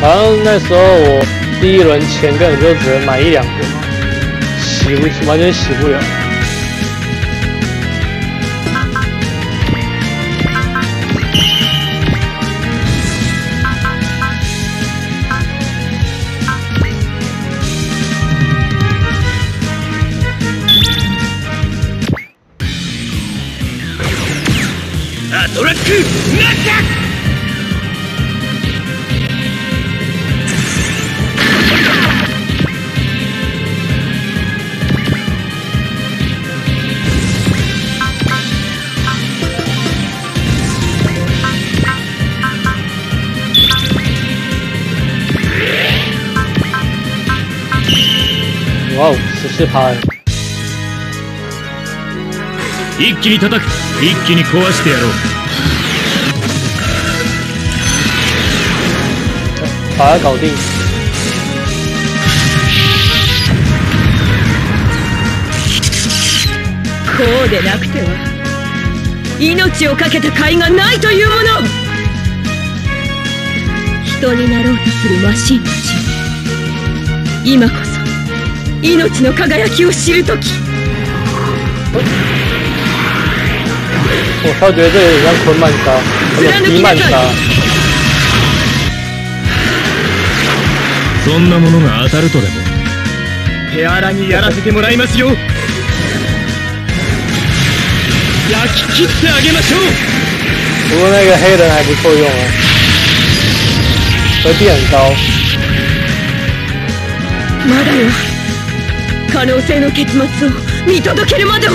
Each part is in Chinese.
好像那时候我第一轮钱根本就只能买一两个，洗不完全洗不了。哦，十四趴！一気に叩く一気に壊してやろう把它搞定。こうでなくては命を懸けた甲斐がないというもの人になろうとするマシンたち今こそ命の輝きを知る時。我超觉得这有点像昆曼莎，曼莎。そんなものが当たるとでも？手荒にやらせてもらいますよ。焼き切ってあげましょう。不过那个黑人还不错用啊，很高。まだよ可能性の結末を見届けるまでは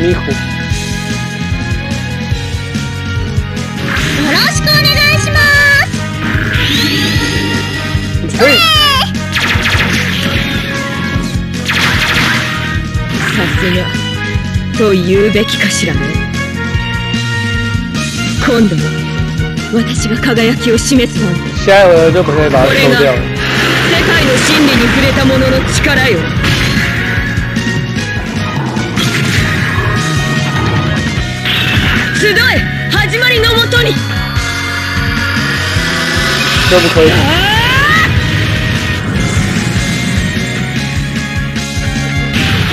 迷糊。と言うべきかしらね今度は私が輝きを示す番だ下一回就不可以把它抽掉了。世界の真理に触れた者の力よ集え始まりのもとに这不可以。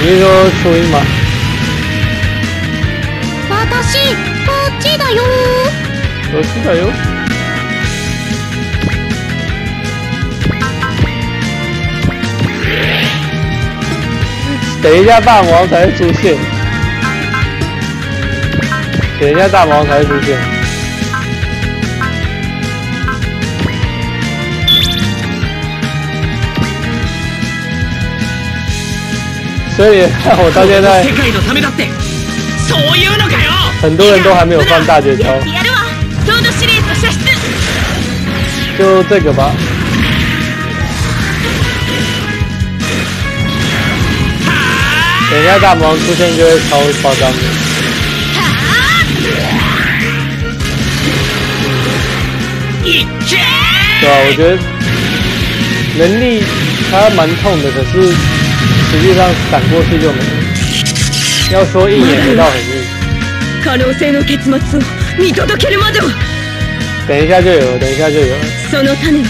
你是说？私こっちだよ我知道哟。等一下，大魔王才会出现。等一下，大魔王才会出现。所以我到现在世界のためだってそういうのかよ 很多人都还没有放大绝招，やってやるわソードシリーズ射出就这个吧。等一下，大魔王出现就会超夸张的。いっちゃ对吧、我觉得能力他蛮痛的，可是实际上闪过去就没了。要说硬也没到很硬， 可能性の結末を見届けるまでは。等一下就有了，等一下就有了。その種は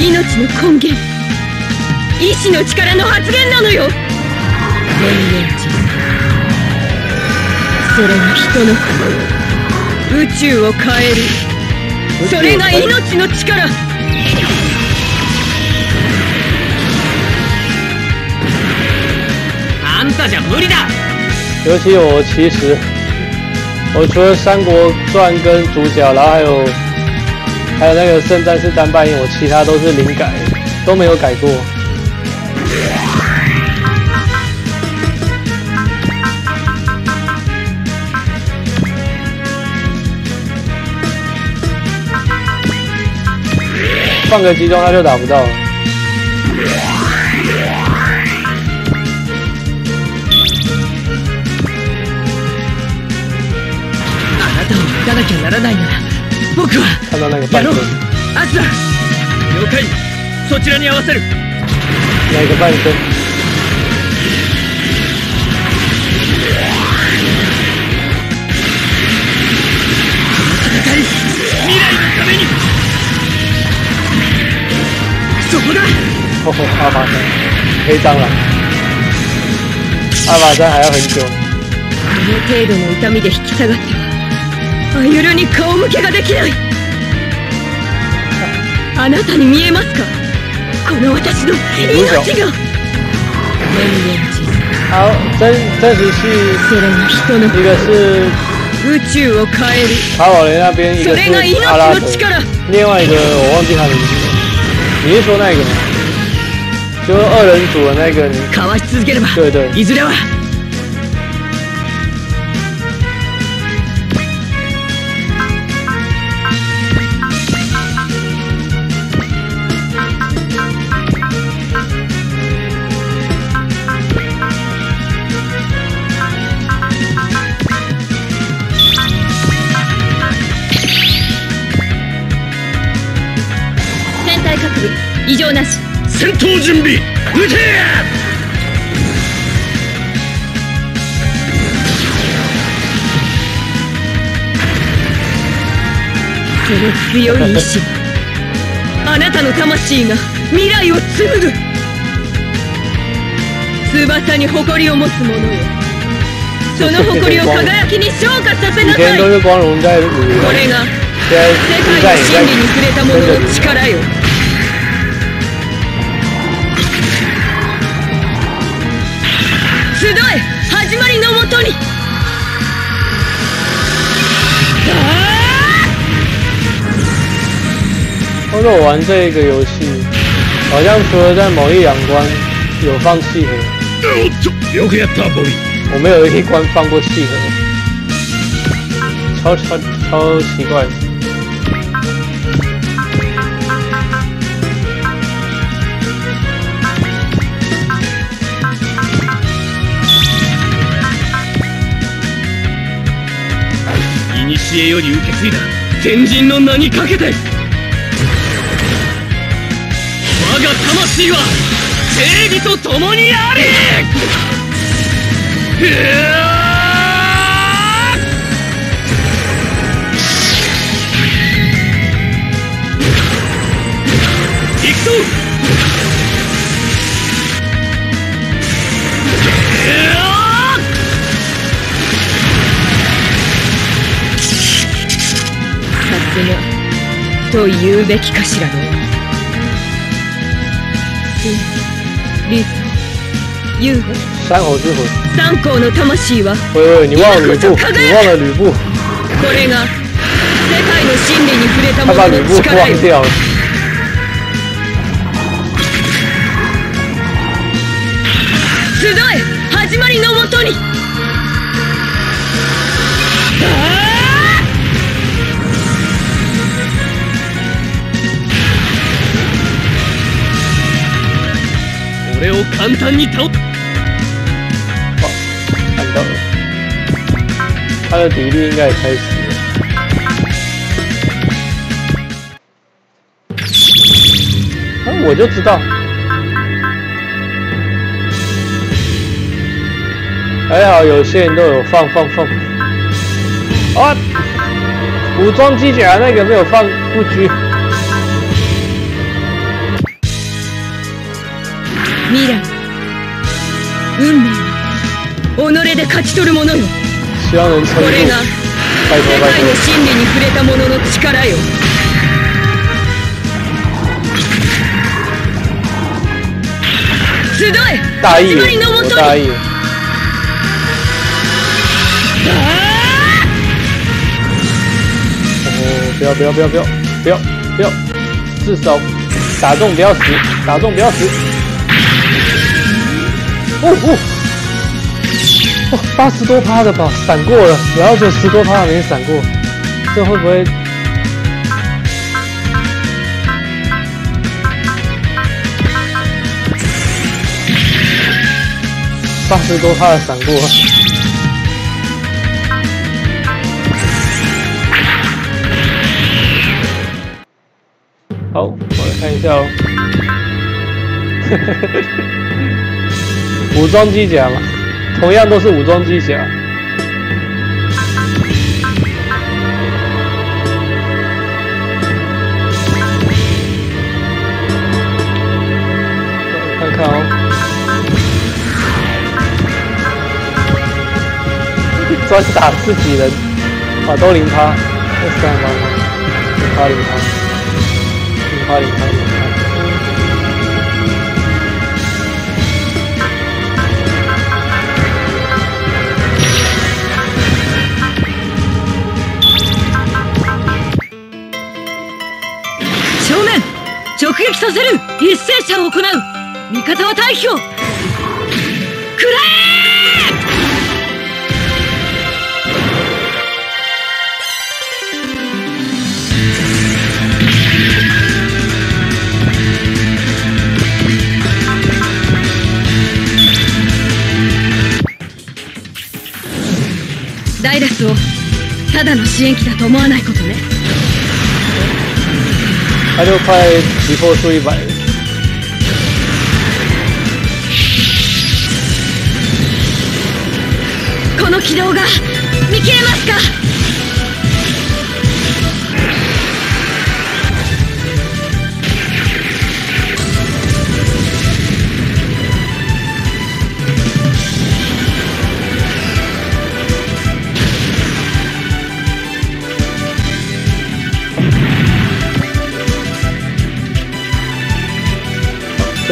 命の根源。意志の力の発現なのよ。それが人の心。宇宙を変える。それが命の力。あんたじゃ無理だ。尤其我其实，我除了《三国传》跟主角，然后还有还有那个圣战士单半夜，我其他都是零改，都没有改过。放个集中他就打不到了。なきゃならないなら僕はやろうアスラ了解。そちらに合わせる。哪个半身？戦い未来のために。そこだ。哦，阿法山，黑蟑螂，阿还要很久。この程度の痛みで引き下がってはアユルに顔向けができない。あなたに見えますか？この私の命が。好，真真实系それが人の。一个是宇宙を変える。卡宝雷那边，一个それが是阿拉伯，另外一个我忘记他名字了。你是说那个吗？就是二人组的那个，你かわし続ければ对对闘準備撃て!その強い意志はあなたの魂が未来を紡ぐ。翼に誇りを持つ者よその誇りを輝きに昇華させ以なさい。これが世界の真理に触れた者の力よ或者我玩这个游戏，好像除了在某一两关有放契合，おっとよくやったボビー我没有一关放过契合，超超超奇怪。古より受け継いだ先人の名にかけて 魂は正義と共にありうわ行くぞさすがと言うべきかしらね。スユウ山火之魂，三校の魂は喂喂，你忘了吕布，你忘了吕布，これが世界の真理に触れた他把者吕布の力よ。忘掉了。集え始まりのもとに。俺を簡単に倒看他的体力应该也开始了。啊，我就知道。还好有些人都有放放放。啊，武装机甲那个没有放不拘。未来運命は己で勝ち取るものよ 希望能撑住こ。れが世界の托。真理に触れた者の力よ集え大のも了，とに我大不要不要不要不要不要不要，至少打中不要死，打中不要死。哦哦，哦，八十多趴的吧，闪过了，然后就十多趴没闪过，这会不会？八十多趴的闪过，好，我来看一下哦。武装机甲嘛，同样都是武装机甲。看看哦，专打自己人，啊，都零趴，二三八八，零趴零趴，零趴零趴零趴。直撃させる。一斉射を行う。味方は退避を食らえ!ダイダスをただの支援機だと思わないこと I don't play before 3 but... This 軌道が見切れますか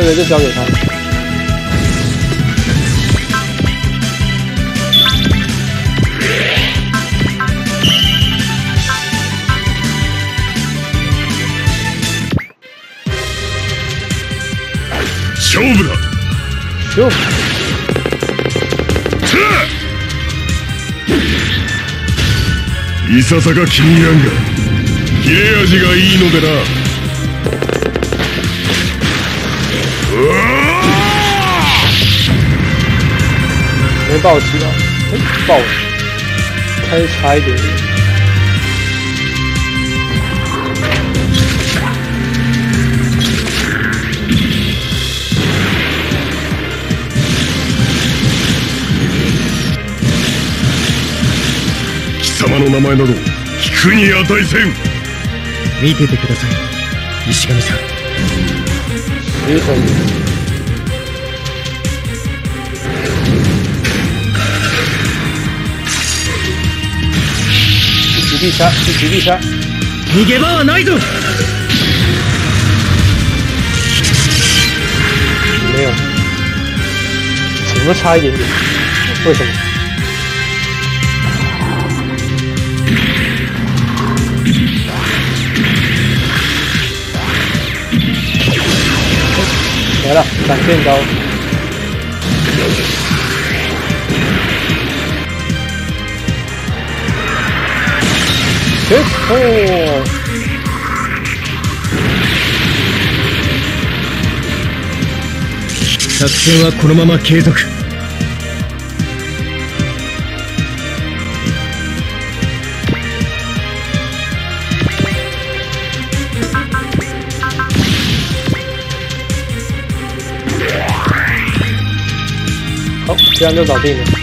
这个就交给他。勝負だ就い。ささか気に入らんが切れ味がいいのでな没爆起吧？哎，爆了，开差一点点。貴様の名前など聞くに値せん見ててください石神さん十神。是击必杀，是击必杀。逃げ場はないぞ没有，怎么差一点点？为什么？来了，闪电刀。 结果，作戦はこのまま継続好，这样就搞定了。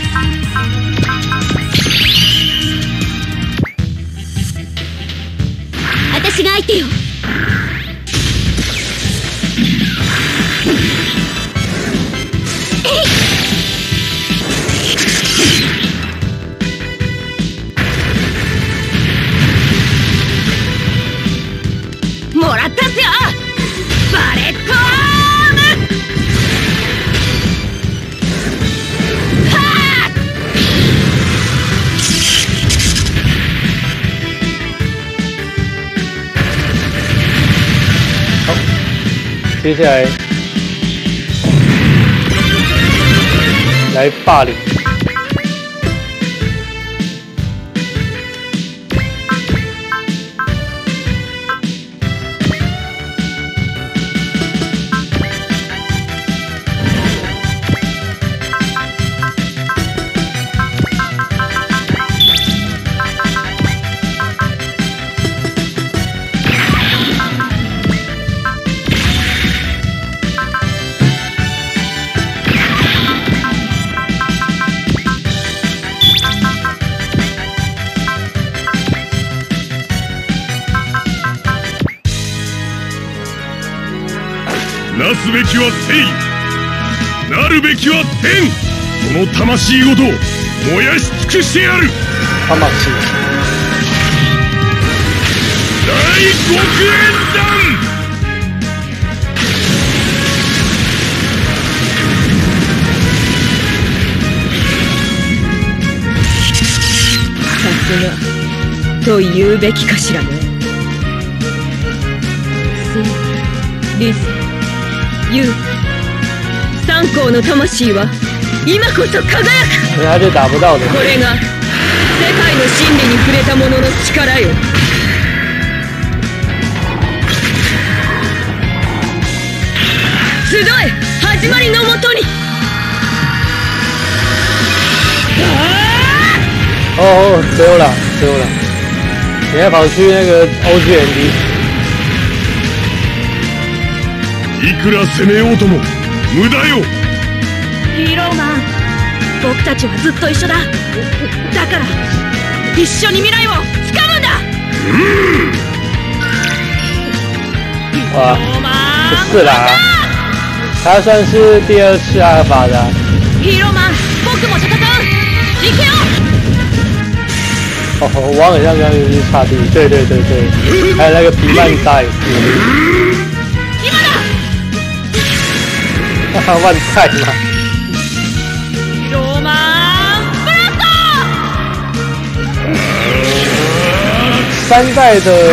接下来来霸凌。魂ごと燃やし尽くしてやる。他马戏，大極縁弾さすがと言うべきかしらね。スリスユウ。三校の魂は今こそ輝く。これが世界の真理に触れた者の力よ。集え始まりのもとに。哦哦，最后了，最后了，你还跑去那个 OGND，いくら攻めようとも無駄よ。ヒーローマン僕たちはずっと一緒だ。だから一緒に未来をつかむんだ。哇，ローマ不是啦，他算是第二次阿尔法的啊、ンヒーローマン僕も戦う行けよ哦，王很像刚刚就是差地，对对对对，还有那个皮曼哈哈，万菜嘛，三代的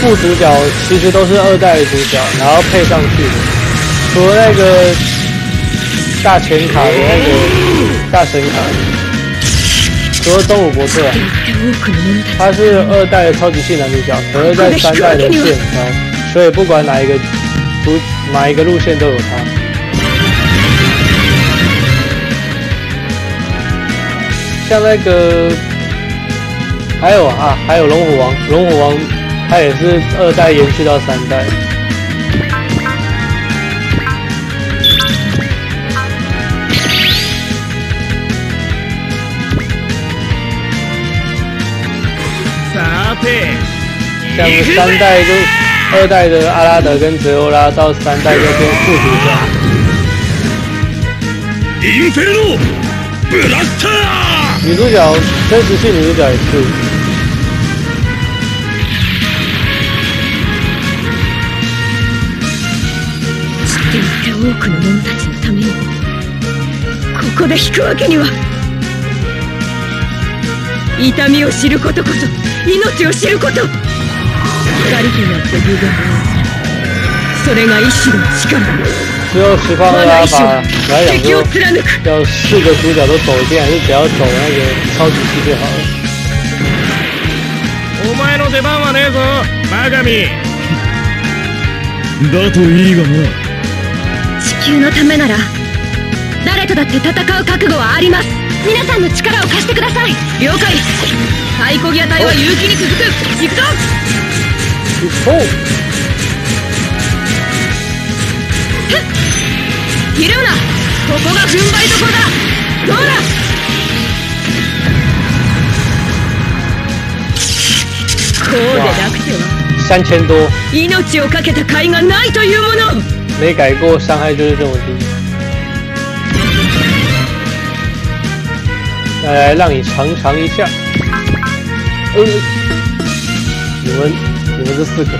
副主角其实都是二代的主角，然后配上去的，除了那个大钱卡的那个大神卡，除了东武伯特、啊。多くの者た他是二代的超级系男主角，可是在三代的线高，所以不管哪一个主哪一个路线都有他。像那个， 还有啊，还有龙虎王，龙虎王他也是二代延续到三代。さて像三代就二代的阿拉德跟泽欧拉，到三代就变副主角。インフェルノブラスター女主角 真实系女主角也是。知っていた多くの者たちのためにここで引くわけには痛みを知ることこそ命を知ること。光となって無限それが意志の力。最后实况我的阿法来讲敵を说，貫く。要四个主角都走一遍，还是只要走那个超级系就好了。お前の出番はねえぞバカミ だといいがな。地球のためなら誰とだって戦う覚悟はあります。皆さんの力を貸してください。了解。サイコギア隊は勇気に続く。行くぞ。哦，ひるむなここが踏ん張りどころだ。どうだ？こうでなくては。三千多，命を懸けた甲斐がないというもの。没改过，伤害就是这么低。来来，让你尝尝一下。呃，你们你们这四个，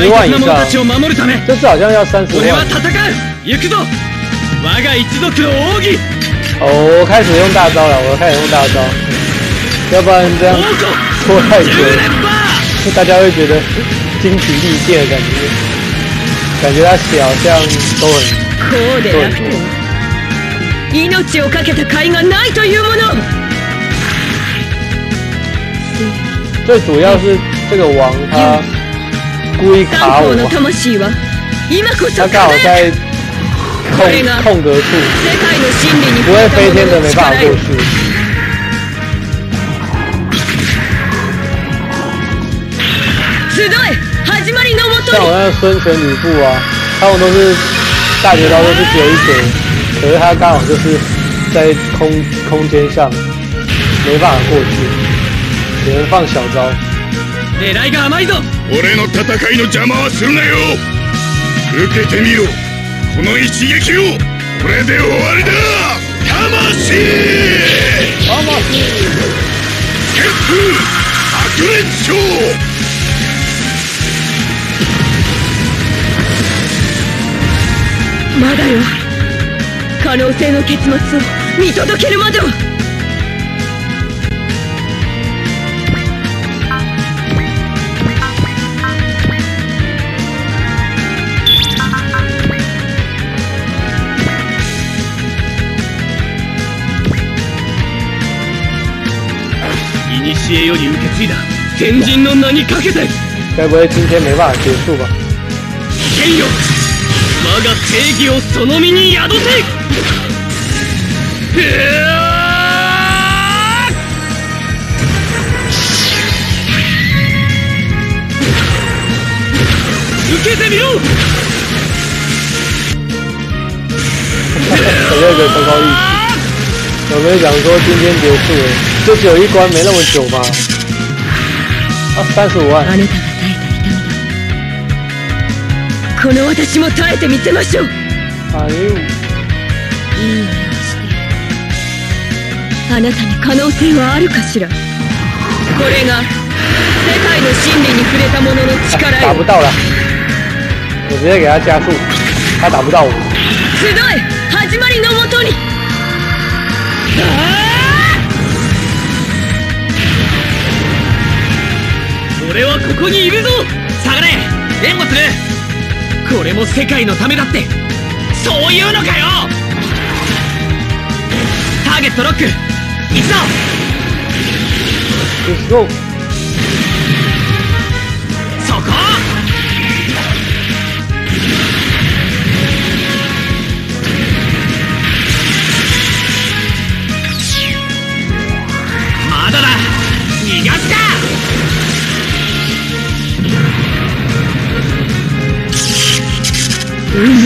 十万以上大切な者た，ちを守るため这次好像要三十万。俺は戦う行くぞ我が一族の奥義哦，我开始用大招了，我开始用大招，要不然这样王子拖太久10連了，覇大家会觉得精疲力尽的感觉，感觉他血好像都很こうでなくては命を懸けた甲斐がないというもの最主要是这个王他 故意卡我三校，の魂は今こそ他刚好輝く在空空格处，世界の真理に不会飞天的没办法过力よ去。集え 像我那个孙权吕布啊，他们都是大绝招都是只有一个，可是他刚好就是在空空间上没办法过去，只能放小招。 俺の戦いの邪魔はするなよ。受けてみろ。この一撃を。これで終わりだ。魂。あま旋風白熱章まだよ。可能性の結末を見届けるまでは古より受け継いだ先人の名にかけて该不会今天没办法结束吧？剣よ我が正義をその身に宿せ受けてみろ。有没有想说今天结束了？就只有一关，没那么久吗？啊，三十五万。あなたが耐えた痛みだこの私も耐えてみせましょう哎呦，いい目をしてあなたに可能性はあるかしらこれが世界の真理に触れた者の力打不よ到了，我直接给他加速，他打不到我。集え始 俺はここにいるぞ。下がれ。援護する。これも世界のためだって。そういうのかよ。ターゲットロック。行くぞ。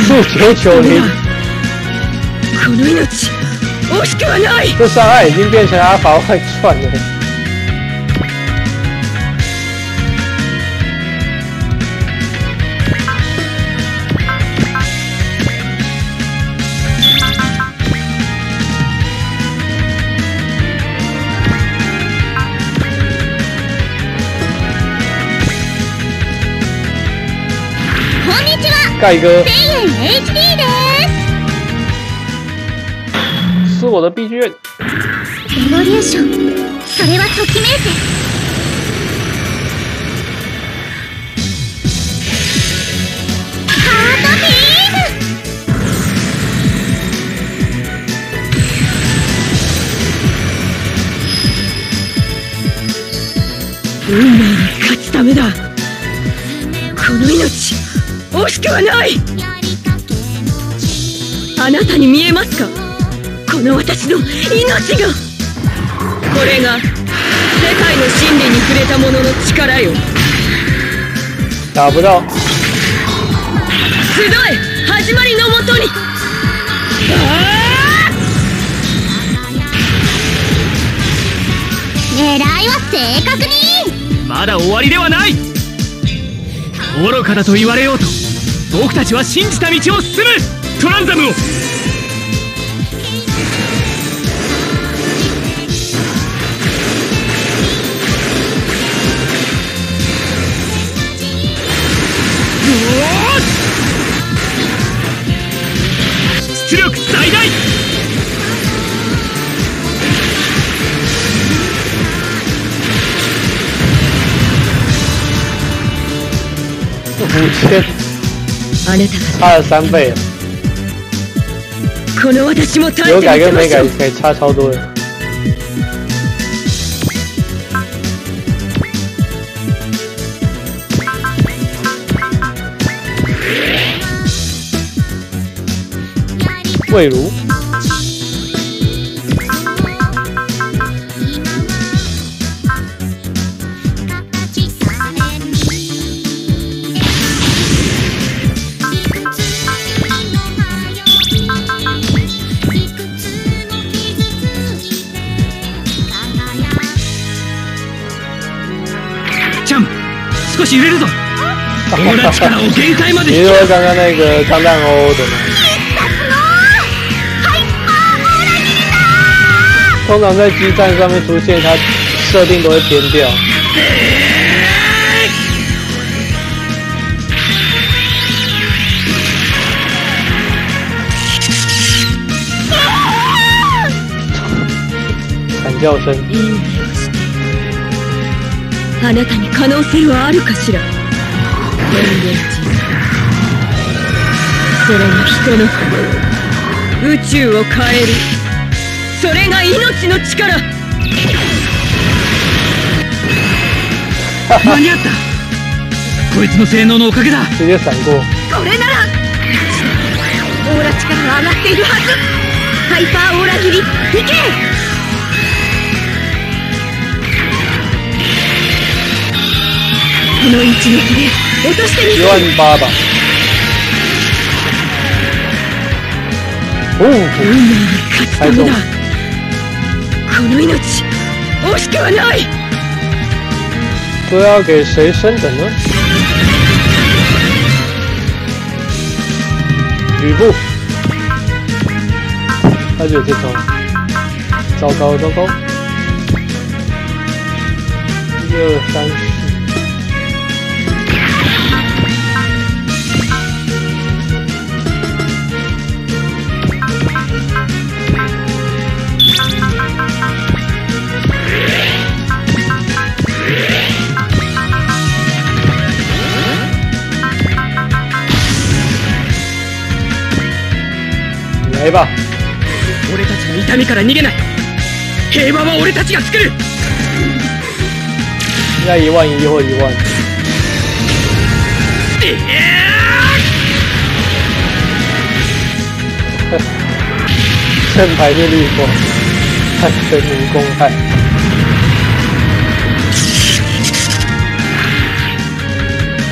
速球球零，この命惜しくはない这伤害已经变成阿法外传了。 盖哥1000円 HD です是我的 B 剧院，レボリューション。それはときめいて。ハートビーム。運命に勝つためだ惜しくはない。あなたに見えますか？この私の命が。これが世界の真理に触れた者の力よ。打不到。集え始まりのもとに。狙いは正確に。まだ終わりではない。愚かだと言われようと僕たちは信じた道を進む。トランザムを。出力最大。五千，あなたが差了三倍了，この私も耐え有てみせ改跟没改ましょう改差超多的。魏如， 少し揺れるぞオーラ力を限界まで你是说刚刚那个钢弹欧的吗？通常在基站上面出现，它设定都会偏掉。惨叫声，いい目をして あなたに可能性はあるかしら？天元人それが人の。宇宙を変える。それが命の力。間に合った。こいつの性能のおかげだ。これなら。オーラ力が上がっているはず。ハイパーオーラ切り。いけの一撃で落としてみ一せる万八吧。哦，運命に勝つためだこの命惜しくはない这要给谁升等呢？吕布，他就有这招，糟糕糟糕！一二三 你来吧！俺たちの痛みから逃げない平和は俺たちが作る应该一万一或一万。正牌是绿光，看全民公害。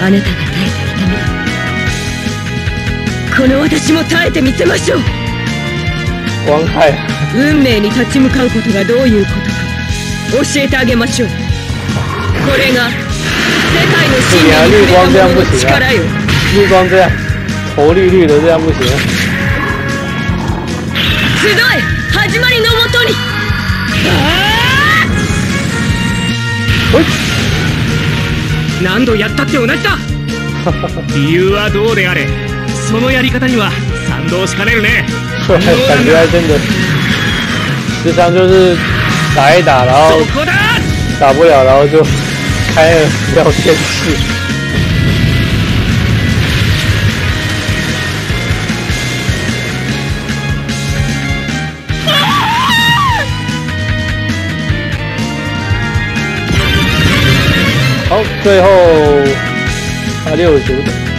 あなたが耐えた痛みこの私も耐えてみせましょう運命に立ち向かうことがどういうことか教えてあげましょう。これが世界の真理に触れた者の力よ绿光这样，头绿绿的这样不行。集え始まりのもとに。喂，何度やったって同じだ。理由はどうであれ。そのやり方には賛同しかねるね 感觉还真的，时常就是打一打，然后そこだ打不了，然后就开了聊天室。好，最后他六十九等。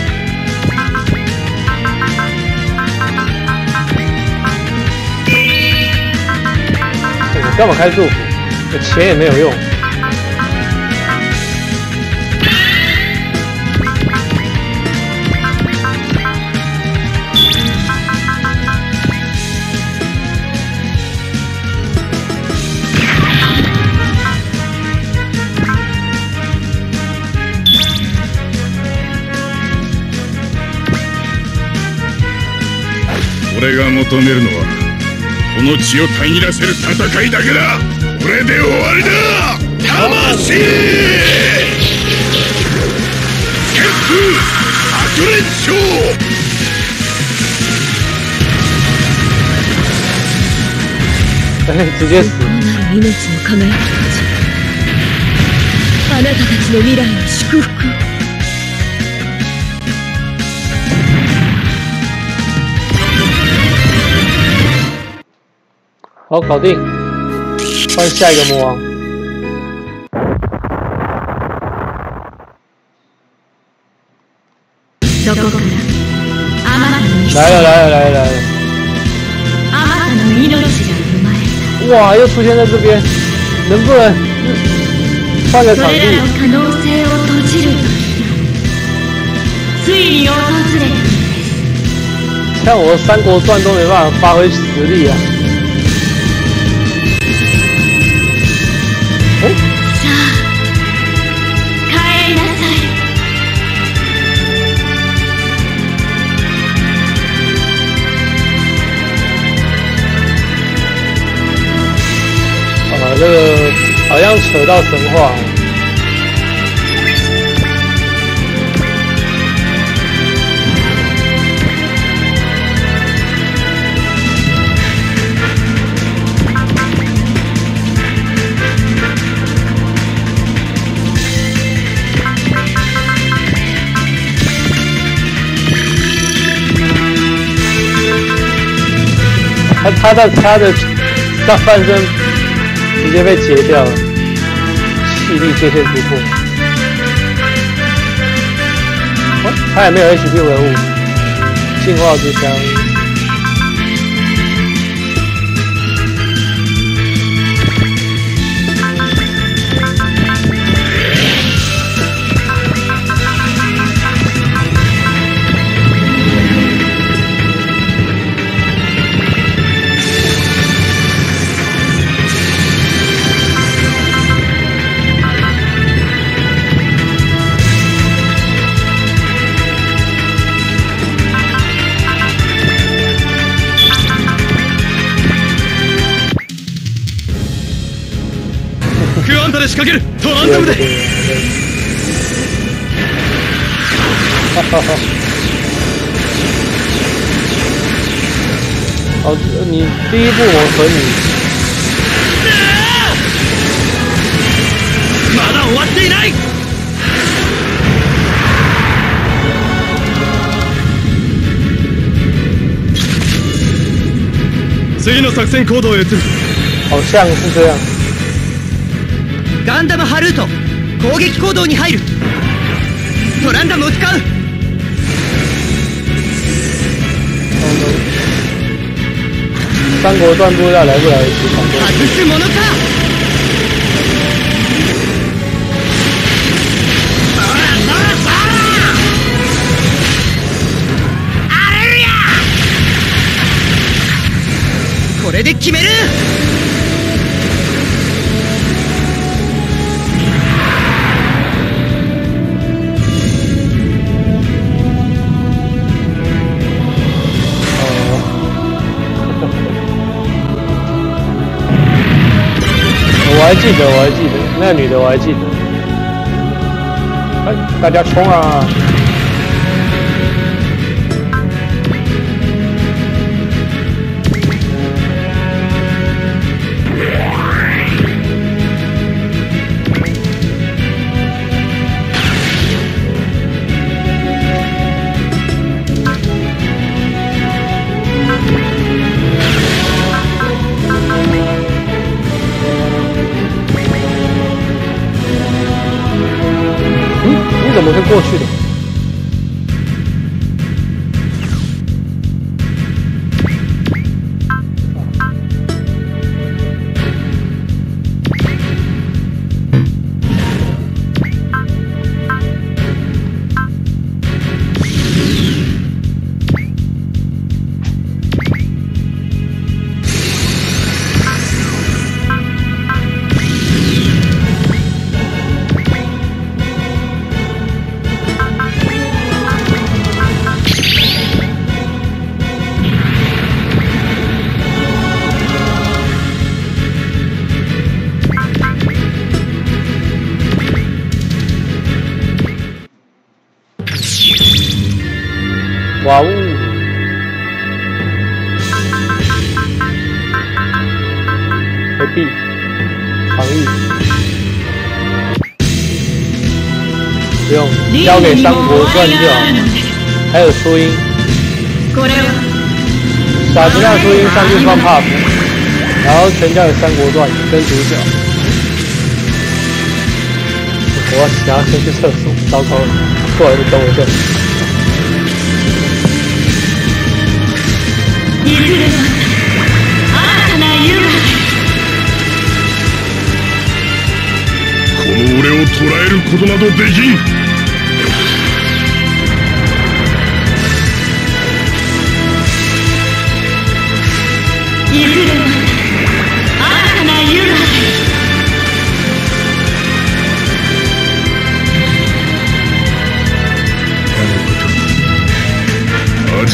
干嘛开祝福？钱也没有用。俺が求めるのはこの血をたぎらせる戦いだけだ。これで終わりだ。魂!スケップ!白熱症直接命の輝きたちあなたたちの未来に祝福を好，搞定。换下一个魔王。そこからあまたの意志来了来了来了来了！あまたの命が生まれ哇，又出现在这边，能不能换个场地たそれら？の可能性を閉じる時がついに訪れたのです像我《三国传》都没办法发挥实力啊！ 这个好像扯到神话。他他的他的上半身接被截掉了，气力界限突破。哦，他也没有 HP 文物，进化之枪。クアンタで仕掛けるトランダムで哦，你第一步我存你，まだ終わっていない次の作戦行動へ移る好像是这样。 ガンダムハルート攻撃行動に入る。トランダムを使う。三国段不知道来不来得及反外すものかこれで決める。记得，我还记得那个女的，我还记得。哎，大家冲啊！过去的？交给三国传就好。还有初音，これは傻子让初音上去放 buff，然后全交给三国传跟主角。我想要先去厕所，糟糕了，过来就等我一下。いずれまた新たな夢この俺を捕らえることなどできん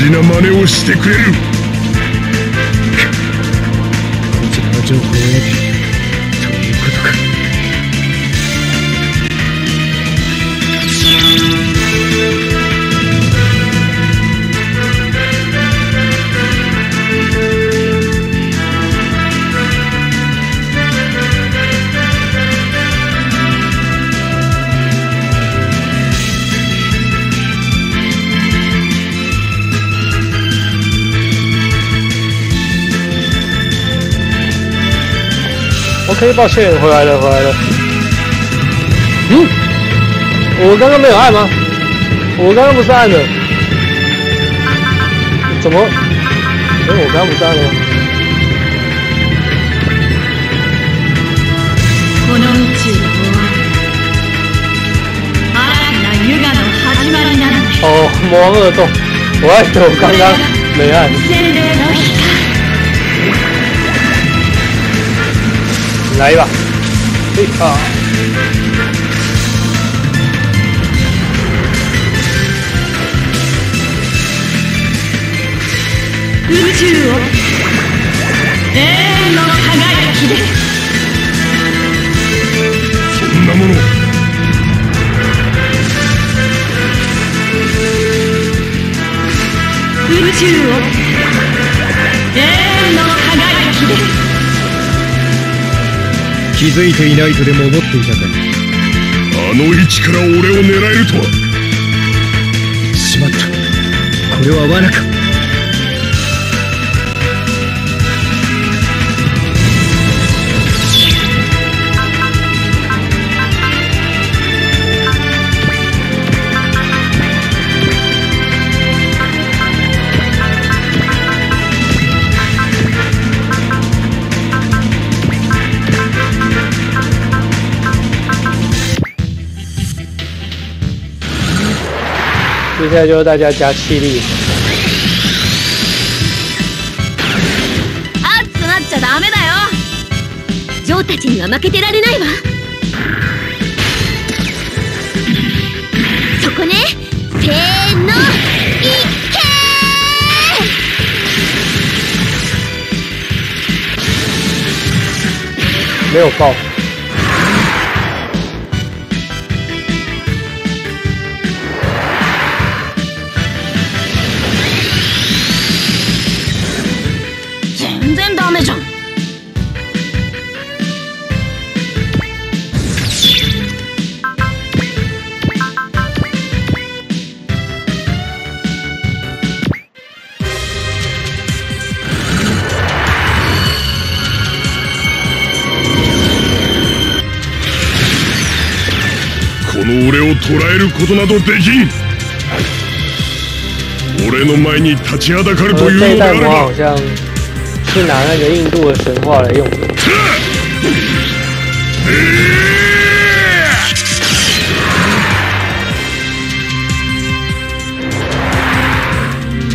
事な真似をしてくれる。こちらの情報を得てOK，抱歉，回来了，回来了。嗯，我刚刚没有按吗？我刚刚不是按的，怎么？哎，我刚刚不是按了吗？この宇宙の終わり新たなユガの始まりなのです哦，魔王恶洞，我还以为我刚刚没按。 洗礼の光来吧，嘿啊！宇宙を永遠の輝きで。そんなもの宇宙を永遠の輝きで。気づいていないとでも思っていたか。あの位置から俺を狙えるとは。しまった。これは罠か接下来就是大家加气力，熱くなっちゃダメだよ。ジョーたちには負けてられないわ。そこね。せーのいっけ没有爆。捕らえることなどできん。俺の前に立ちはだかると而いうのであれば。像是拿那个印度的神话来用的。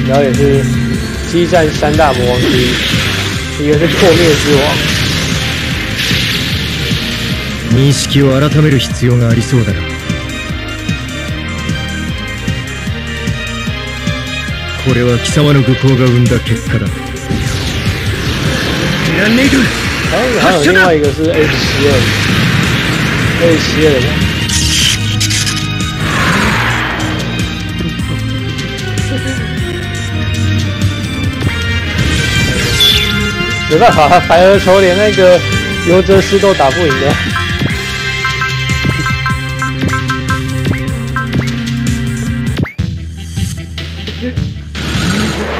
然后也是激战三大魔王之一，一个是破灭之王，認識を改める必要がありそうだなこれは貴様の愚行が生んだ結果だ。グランネイド还有另外一个是 H 七二，H 七二的，没办法，白鹅球连那个尤泽斯都打不赢的。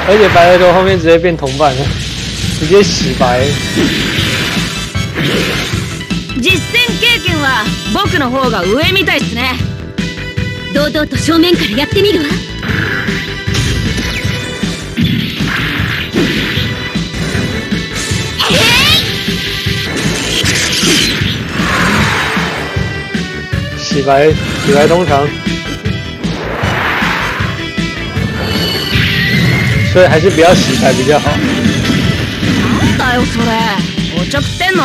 而且白鹅球后面直接变同伴了，直接洗白。実戦経験は僕の方が上みたいっすね堂々と正面からやってみるわ洗白洗白通常， 所以还是不要洗白比较好。なんだよそれおちょくってんの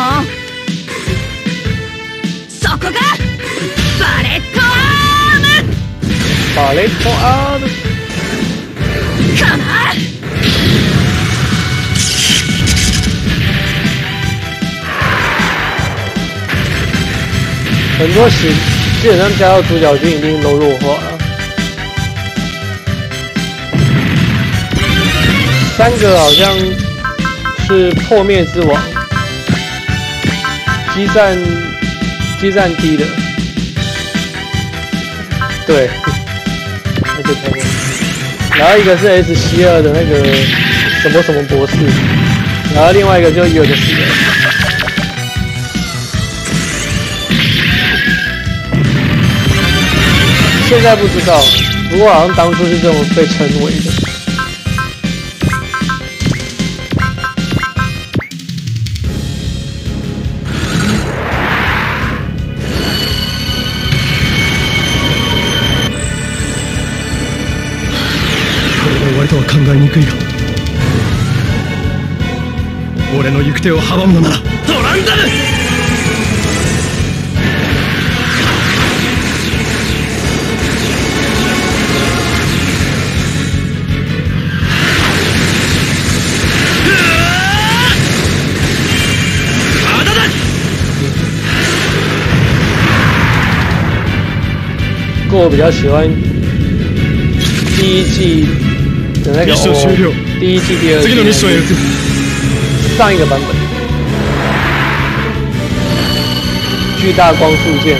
そこがバレットアーム法雷通啊，かな很多洗基本上加到主角军一定都弱化了。 三个好像是破灭之王，激战激战低的，对，那就开看。然后一个是 S C 二的那个什么什么博士，然后另外一个就有的是。现在不知道，不过好像当初是这么被称为的。手を阻むのなら。トランダム我比较喜欢第一季的那个第二季。上一个版本，巨大光束剑，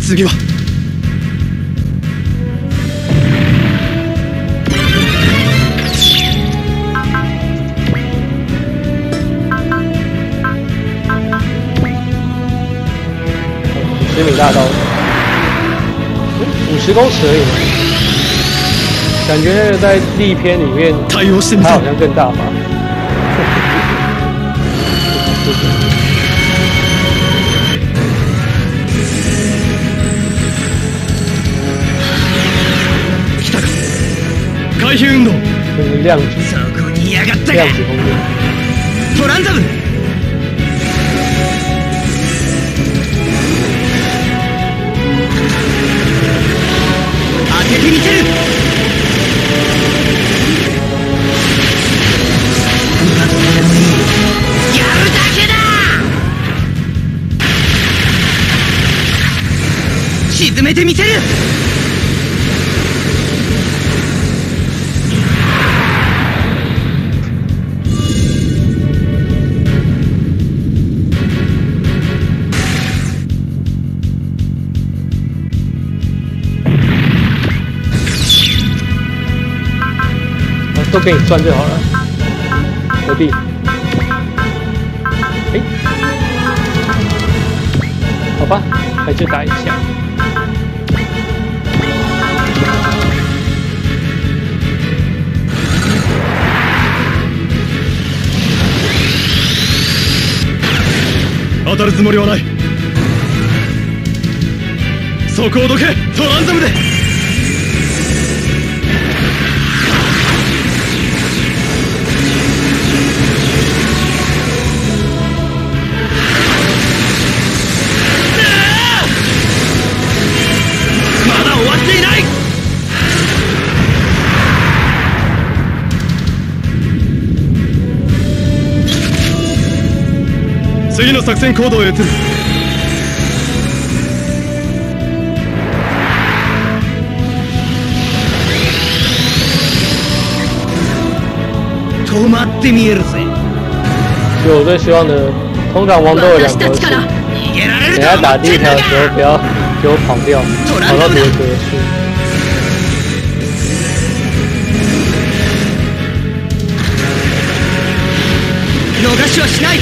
次は十米大刀，五十公尺而已。嘛，感觉那个在力片里面対応してみせる它好像更大吧。来たか回避運動就是量子そこにいやがったか量子空间，トランザム 沈めてみせる啊都给你算就好了，何必？哎，好吧，还是打一下。 当たるつもりはない。そこをどけトランザムで。次の作戦行動へ移る。止まってみえるぜ。我最希望的，通常王都有两私格子，たちか。ら逃げられる等下打第一条的时候不要给我跑掉，跑到别的格去。逃しはしない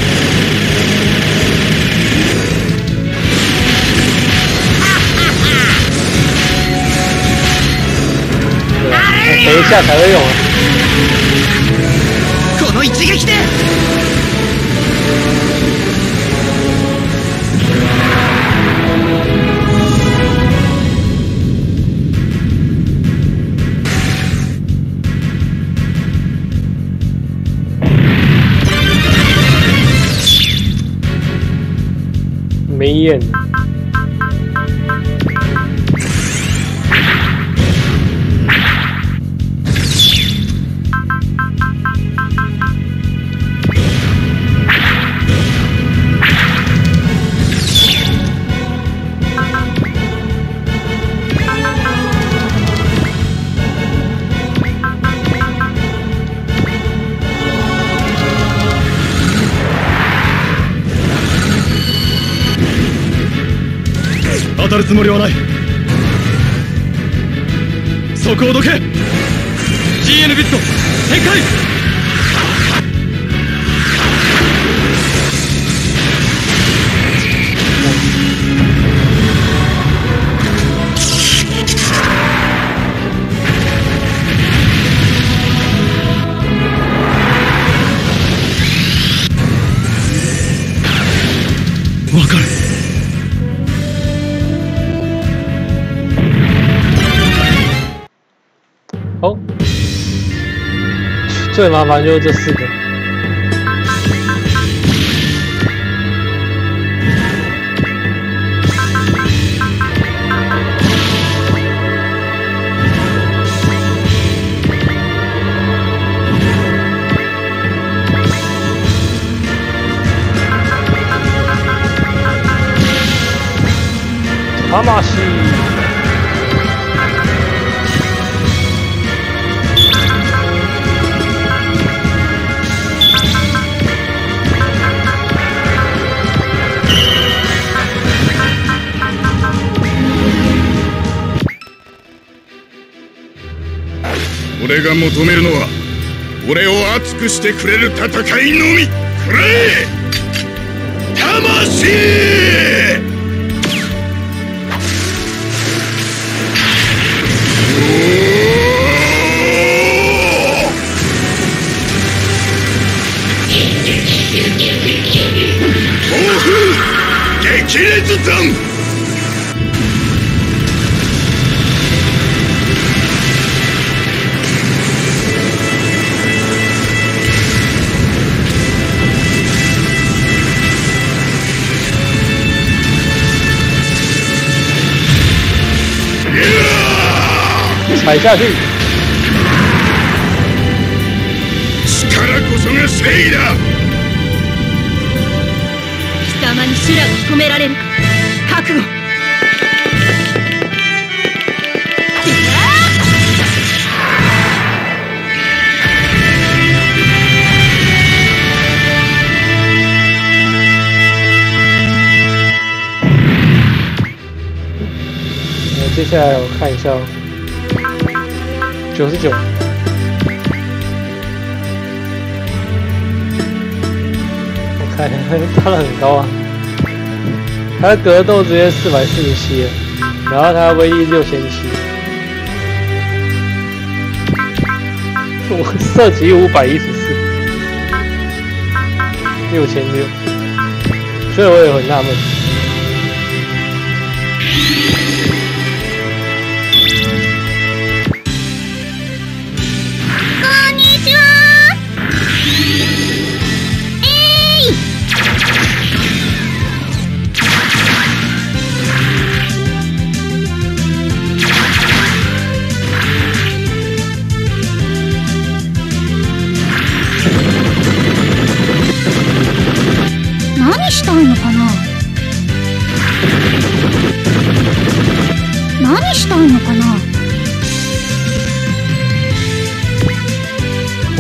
一下才会用啊。この一撃で没眼，たるつもりはない。そこをどけ。GN ビット展開。最麻烦就是这四个。魂俺が求めるのは俺を熱くしてくれる戦いのみ。くれ魂。激烈弾踩下去。力こそが正義だ貴様に修羅が止められる覚悟接下来我看一下哦。 九十九，我看 他的很高啊，他的格斗直接四百四十七，然后他威力六千七，我射击五百一十四，六千六，所以我也很纳闷。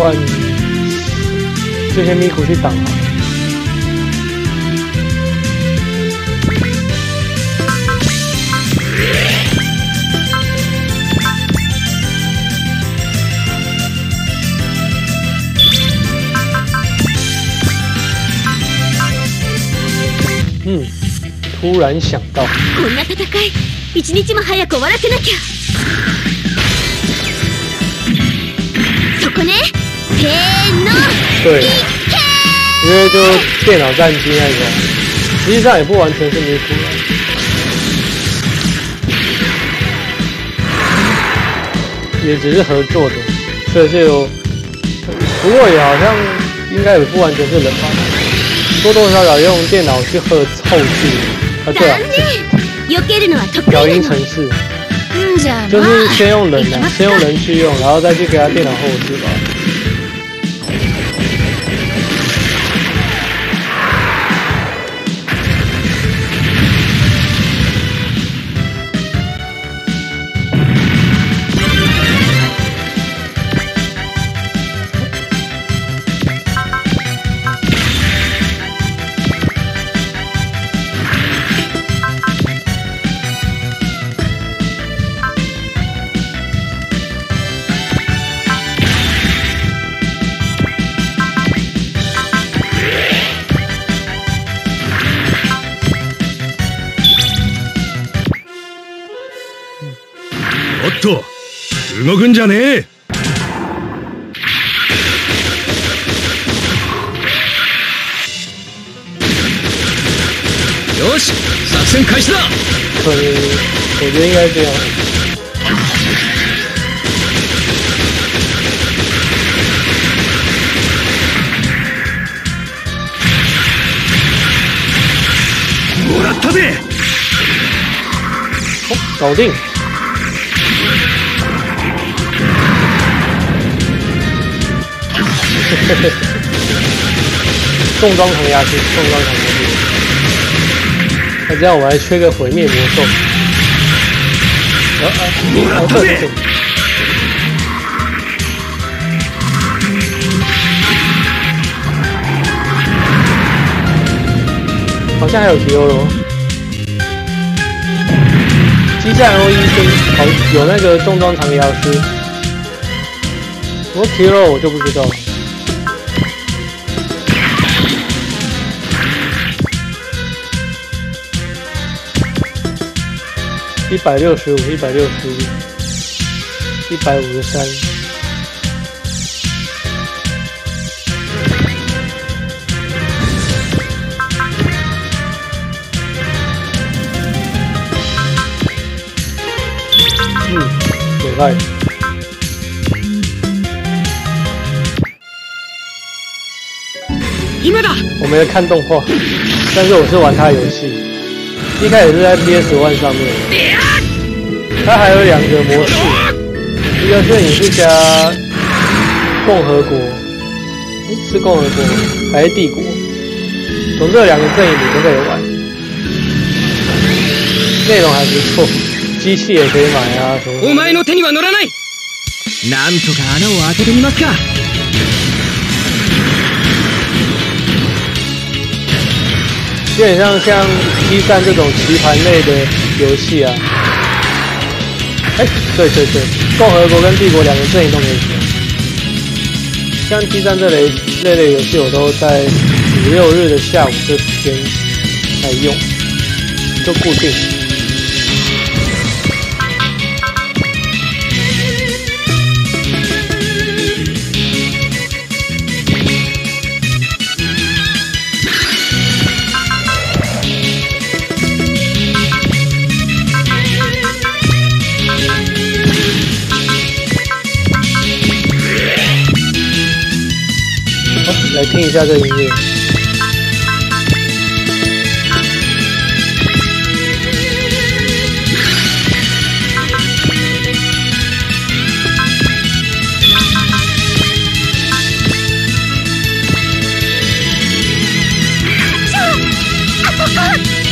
换这些咪咕去挡啊！突然想到，こんな戦い一日も早く終わらせなきゃ。そこね，せーの。 对，因为就电脑战机那种，实际上也不完全是迷途，也只是合作的，所以就，不过也好像应该也不完全是人吧，多多少少用电脑去后后置。啊，对啊，调音程式，就是先用人的，先用人 去用，然后再去给他电脑后置吧。動くんじゃねえよし作戦開始だこれこれ以。重装唐牙齿，重装唐牙齿。那这样我们还缺个毁灭魔兽。啊啊！哦，这不行。好像还有提欧罗。机战 O 一跟好有那个重装长牙师，不过提欧我就不知道了。一百六十五，一百六十一，一百五十三。嗯，有赖。今だ我没有看动画，但是我是玩它游戏。一开始是在 PS One 上面，它还有两个模式，一个是你是加共和国，诶是共和国吗还是帝国？总之有两个阵营你都可以玩，内容还不错，机器也可以买啊什么什么。お前の手には乗らないなんとか穴を開けてみますか基本上像激战这种棋盘类的游戏啊， 哎，对对对，共和国跟帝国两个阵营都可以选。像激战这类这类游戏，我都在五六日的下午这时间在用，就固定。来听一下这个音乐。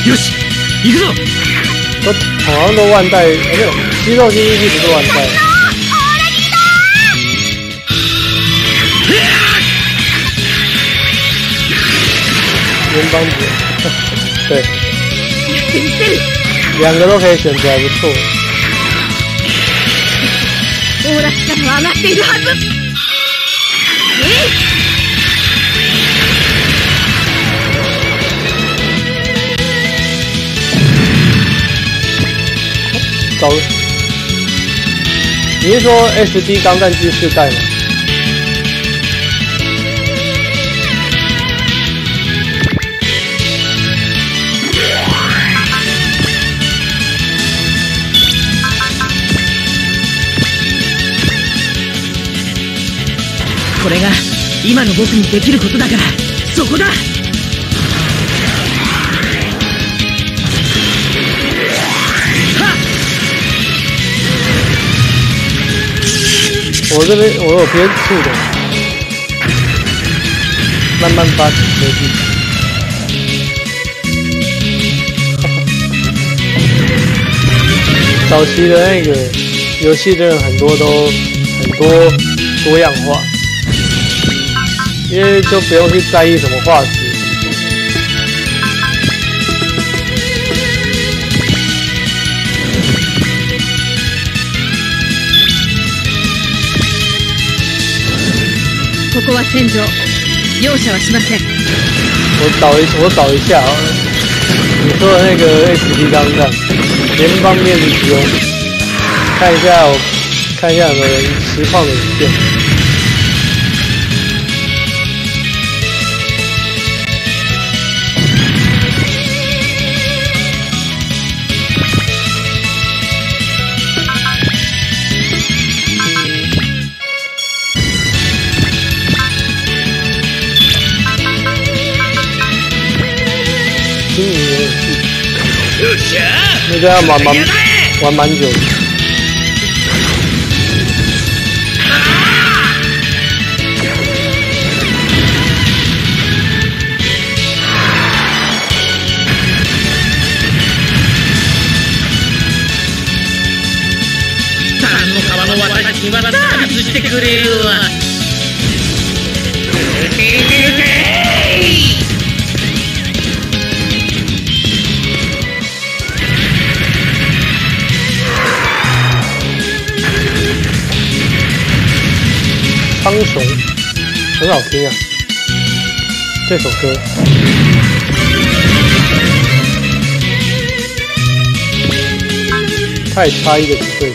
よし行くぞ都好像都万代，哎没有，肌肉记忆一直是万代。 联邦节，对，两个都可以选择，还不错。オーラスからは上がっているはず找，你是说 SD 钢弹机世代吗？ これが今の僕にできることだからそこだ。我这边我有边处的，慢慢发展科技。早期的那个游戏真的很多都很多多样化，因为就不用去在意什么画质。ここは戦場容赦はしません我找一我找一下好了，你说的那个 SD 钢弹联邦面使用，看一下我看一下有没有人实况的影片。 那个要玩蛮玩蛮久的。三の川の私にはサービスしてくれるわ 英雄很好听啊，这首歌。太差一个不对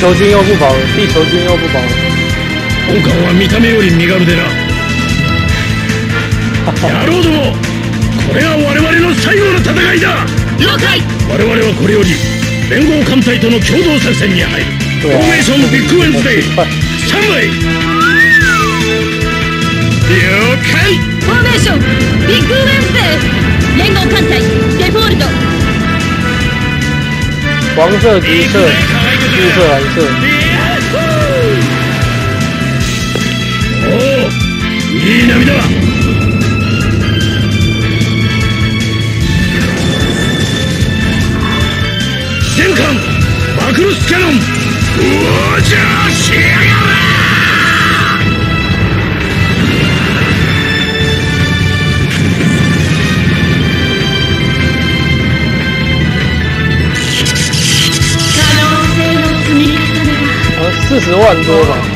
球军又不保了，地球军又不保了。本艦は見た目より身軽でな。野郎どもこれが我々の最後の戦いだ。了解。我々はこれより連合艦隊との共同作戦に入る。フォーメーションビッグウェンズデー快スタンバイ了解。フォーメーションビッグウェンズデー連合艦隊デフォルト。黄色、りそうありそう。おおいい波だ。戦艦マクロスキャノンうおじゃしやがれ。四十万多吧。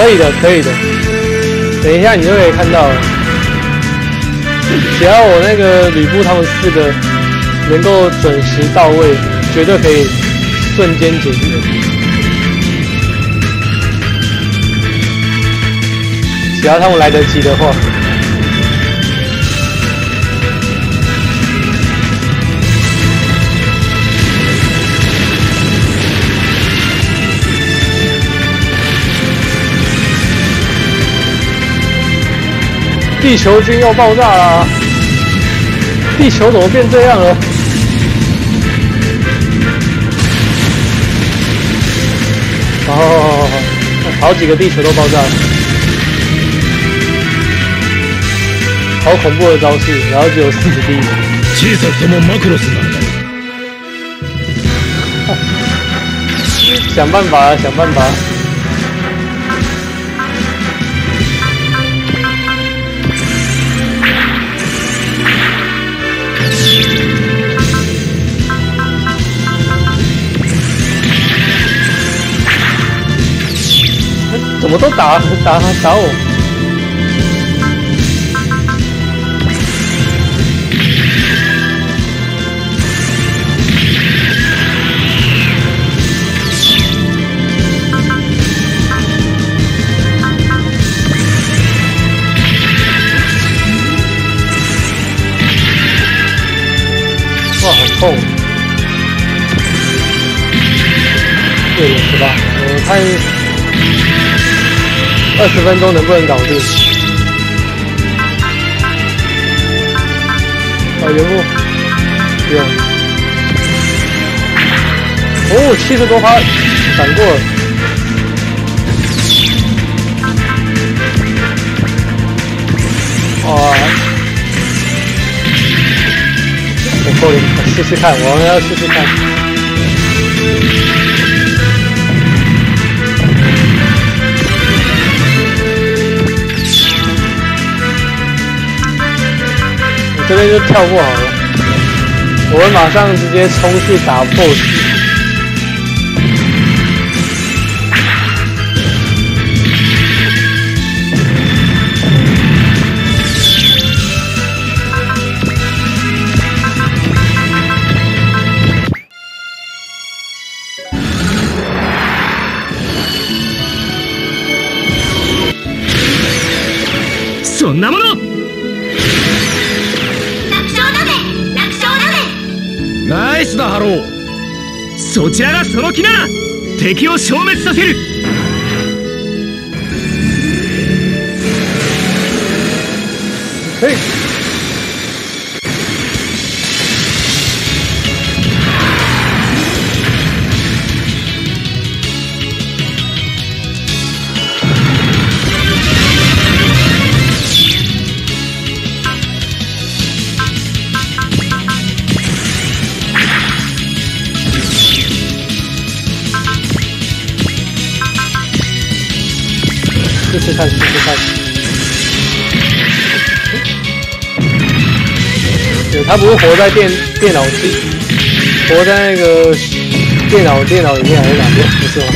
可以的，可以的。等一下你就可以看到了。只要我那个吕布他们四个能够准时到位，绝对可以瞬间解决。只要他们来得及的话。地球军要爆炸啦！地球怎么变这样了？哦，好几个地球都爆炸了，好恐怖的招式，然后只有四十滴。小さくともマクロスなんだよ想办法啊，想办法。 都打打打我？哇，好痛！对，是吧？我看二十分钟能不能搞定？啊，原木不用。哦，七十多发闪过了。哇！我够了，试试看，我们要试试看。这边就跳过好了，我们马上直接冲去打 BOSS。ろう。そちらがその気なら敵を消滅させる。はい试看，试试看。对，他不是活在电电脑机，活在那个电脑电脑里面还是哪边？不是吗？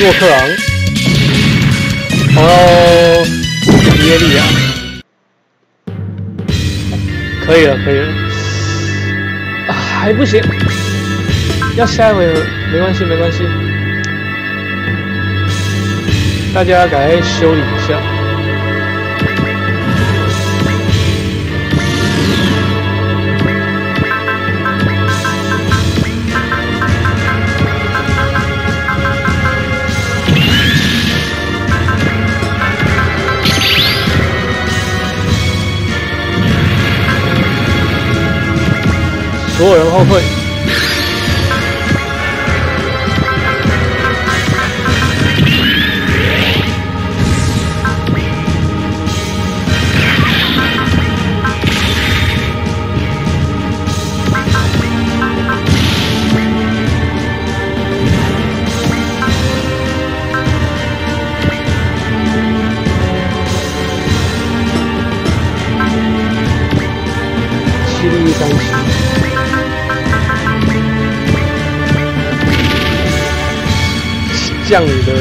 洛克昂，哦，耶利亚，可以了，可以了，哎，不行，要下一回合，没关系，没关系。大家赶快修理一下。所有人后退。降你的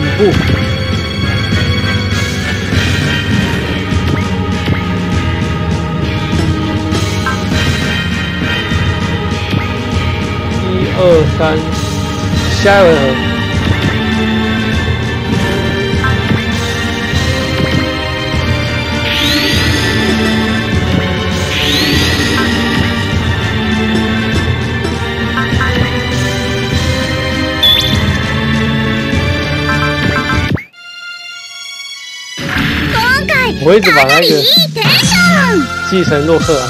吕布。一二三，下一回合。我一直把かなりい那个いテンション继承洛克啊，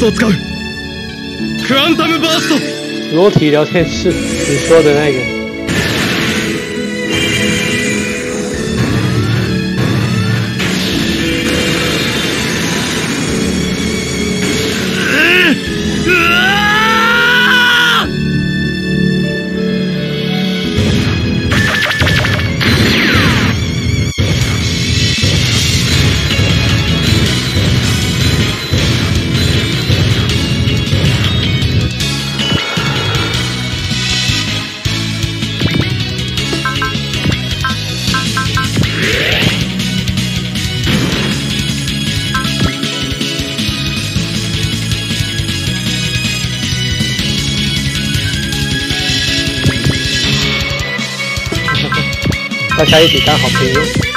ストを使うクアンタムバースト裸体聊天室你说的那个。 大家一起当好朋友。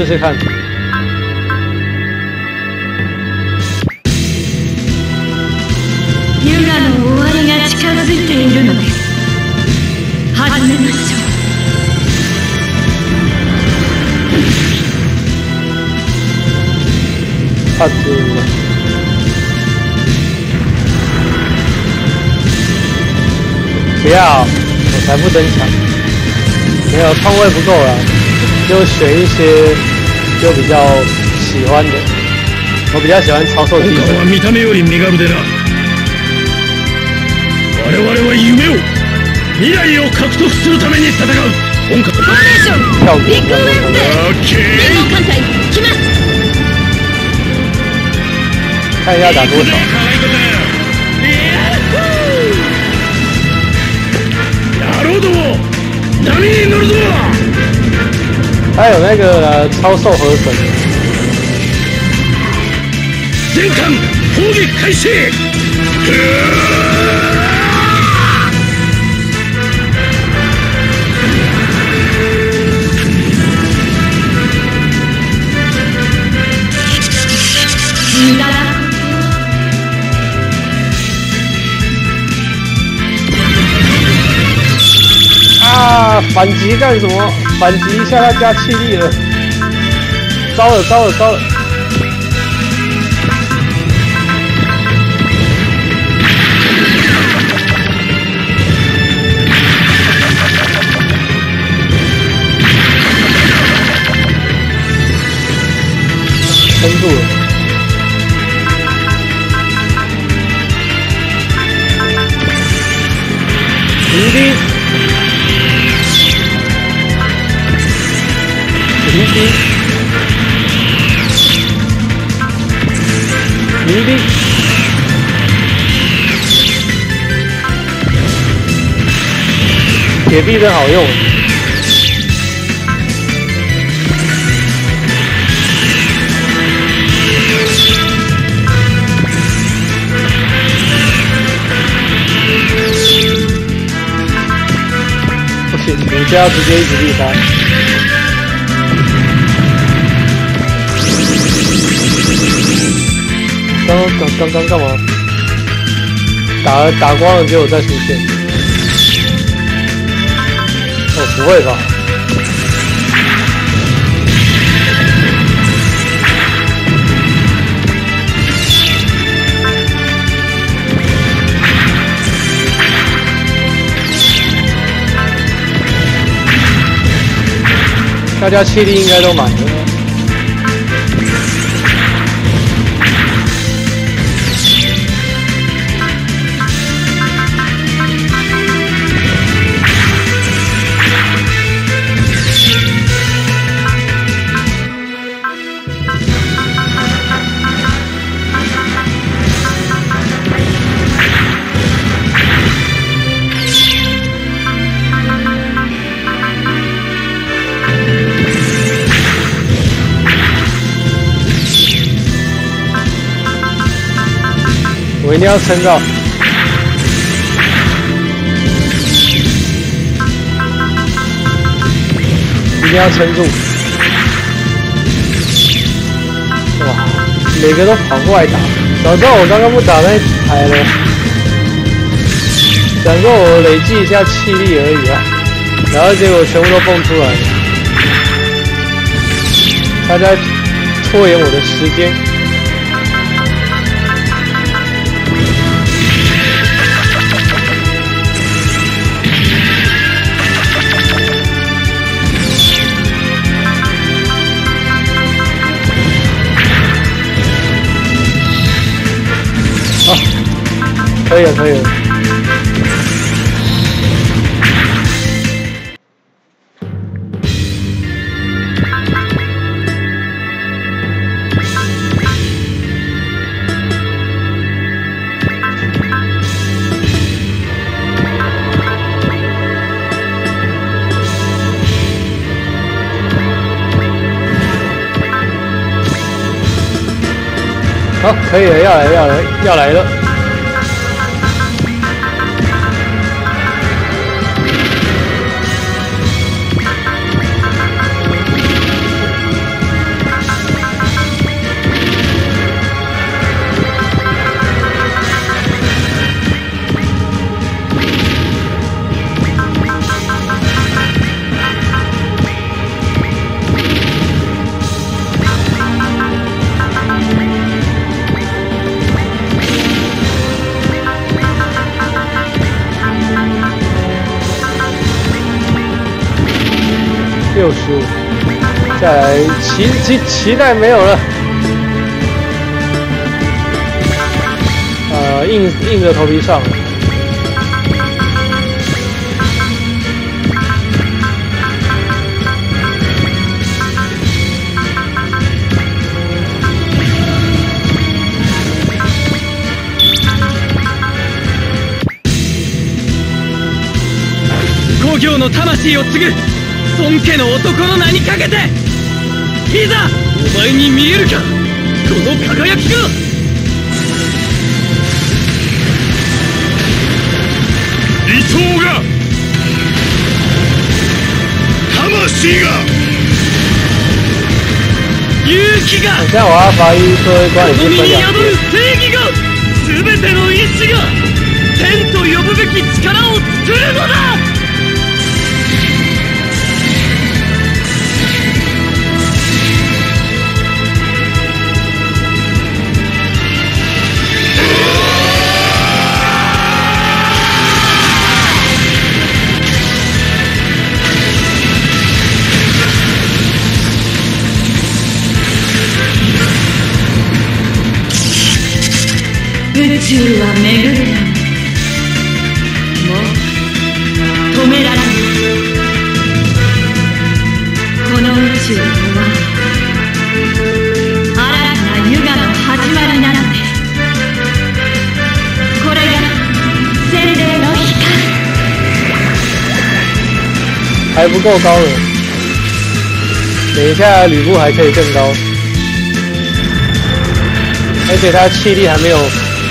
试试看。ユ終わりが近づいているのです。始めましょう。不要，我才不登场，没有空位不够了。就选一些就比较喜欢的。我比较喜欢超兽机今神。は見た目より身軽でな我々は夢を未来を獲得するために戦う本格フォーメーション跳ビッグウェーブで艦隊来ます看一下打多少。波に乗还有那个呃超兽河神，全艦砲撃開始。啊！反击干什么？反击一下，他加气力了。糟了，糟了，糟了！撑住了。停兵。停兵，停兵，铁臂真好用。不行，你就要直接一直力杀。刚刚刚刚干嘛？打了打光了，结果再出现。哦，不会吧？大家气力应该都满了。我一定要撑到。一定要撑住！哇，每个都跑过来打，早知道我刚刚不打那排了。想说我累积一下气力而已啊，然后结果全部都蹦出来了。他在拖延我的时间。可以了，可以了。好，可以了，要来，要来，要来了。期期期待没有了，呃，硬硬着头皮上。故郷の魂を継ぐ孫家の男の名にかけていざお前に見えるか？この輝きが！理想が！魂が！勇気が！现在我要发一说一关已この经分两身に宿る遍，正義が！全ての意志が！天と呼ぶべき力を作るのだ宙は巡るもう止められないこの宇宙は新たなユガの始まりなのですこれが洗礼の光还不够高了。等一下吕布还可以更高，而且他气力还没有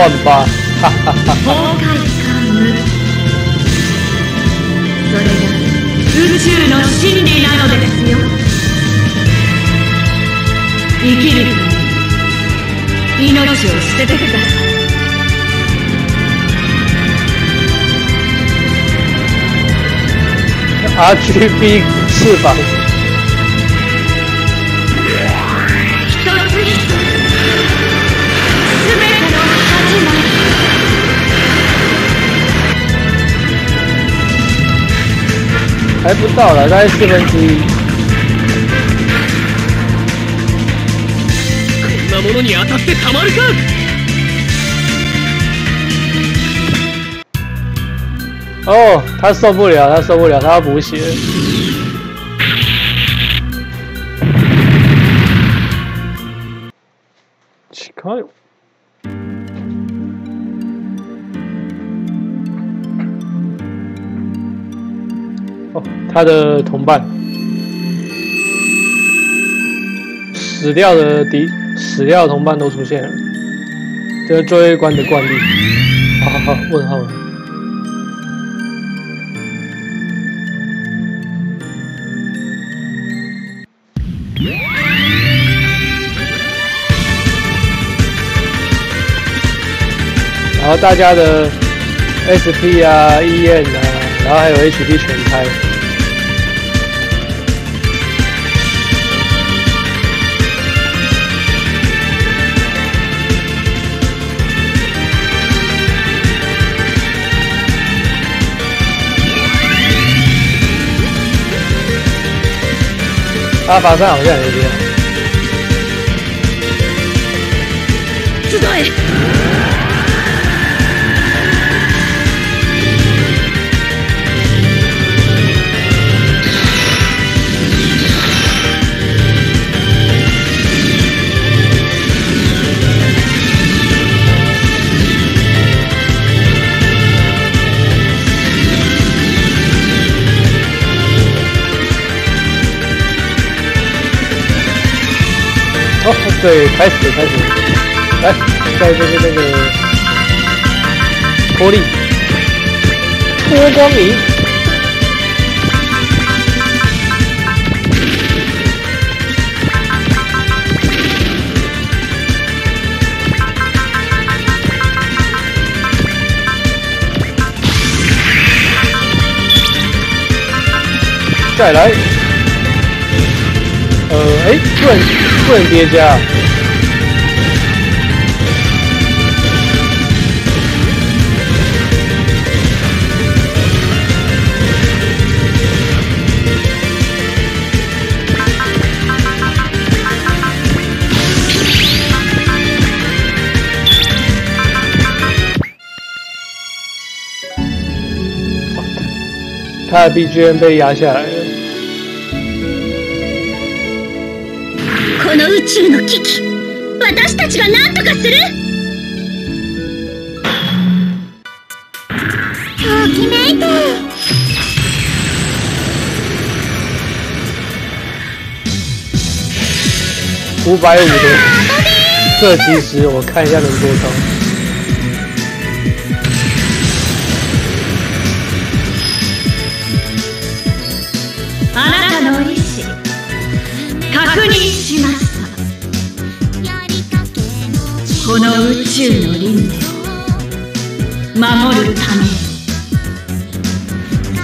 八万八，哈哈哈。崩壊か無それが宇宙の真理なのですよ。生きる。命を捨ててください。RGB 翅膀，还不到了，大概四分之一。こんなものに当たってたまるか哦，他受不了，他受不了，他要补血。 他的同伴死掉的敌死掉的同伴都出现了，这是最后一关的惯例。好好好，问号。然后大家的 SP 啊、EN 啊，然后还有 HP 全开。阿法三好像也是。对，开始开始，来，在这个那个脱力脱光明，再来，哎，不能不能叠加。他的 BGM 被压下来了。宙の危機。私たちが何とかする。ときめいて。五百五的射击时，我看一下能多少。宙の輪廻を守るため。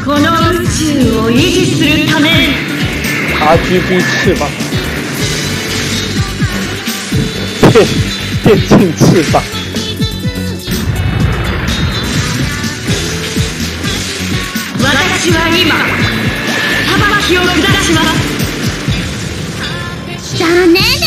この宇宙を維持するため。RGB 翅膀，电电竞翅膀，私は今裁きを下します残念でし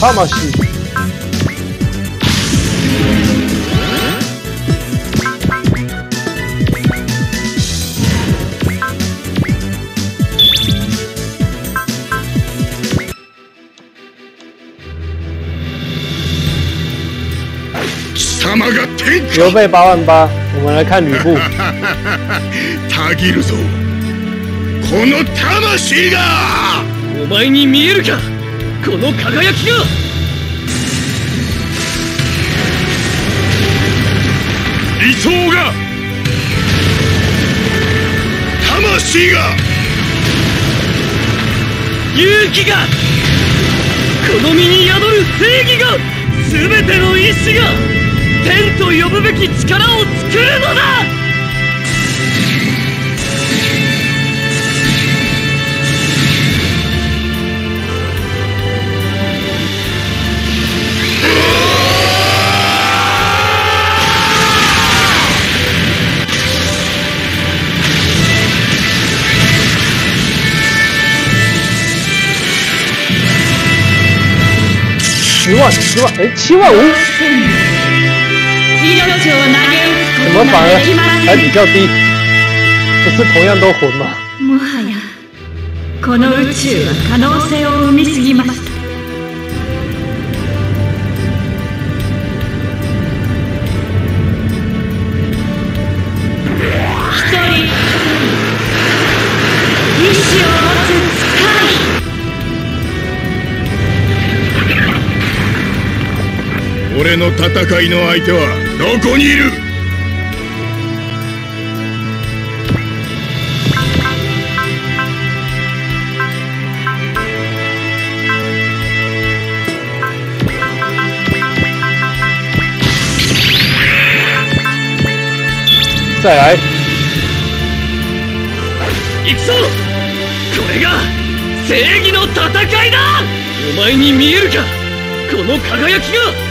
魂！刘备八万八，我们来看吕布。下 たぎるぞ。この魂が。お前に見えるかこの輝きが。理想が。魂が。勇気が。この身に宿る正義が。全ての意志が。天と呼ぶべき力を作るのだ万十万。哎七万五，怎么反而？还比较低？不是同样都混吗？俺の戦いの相手はどこにいる？再来，行くぞこれが正義の戦いだ。お前に見えるか？この輝きが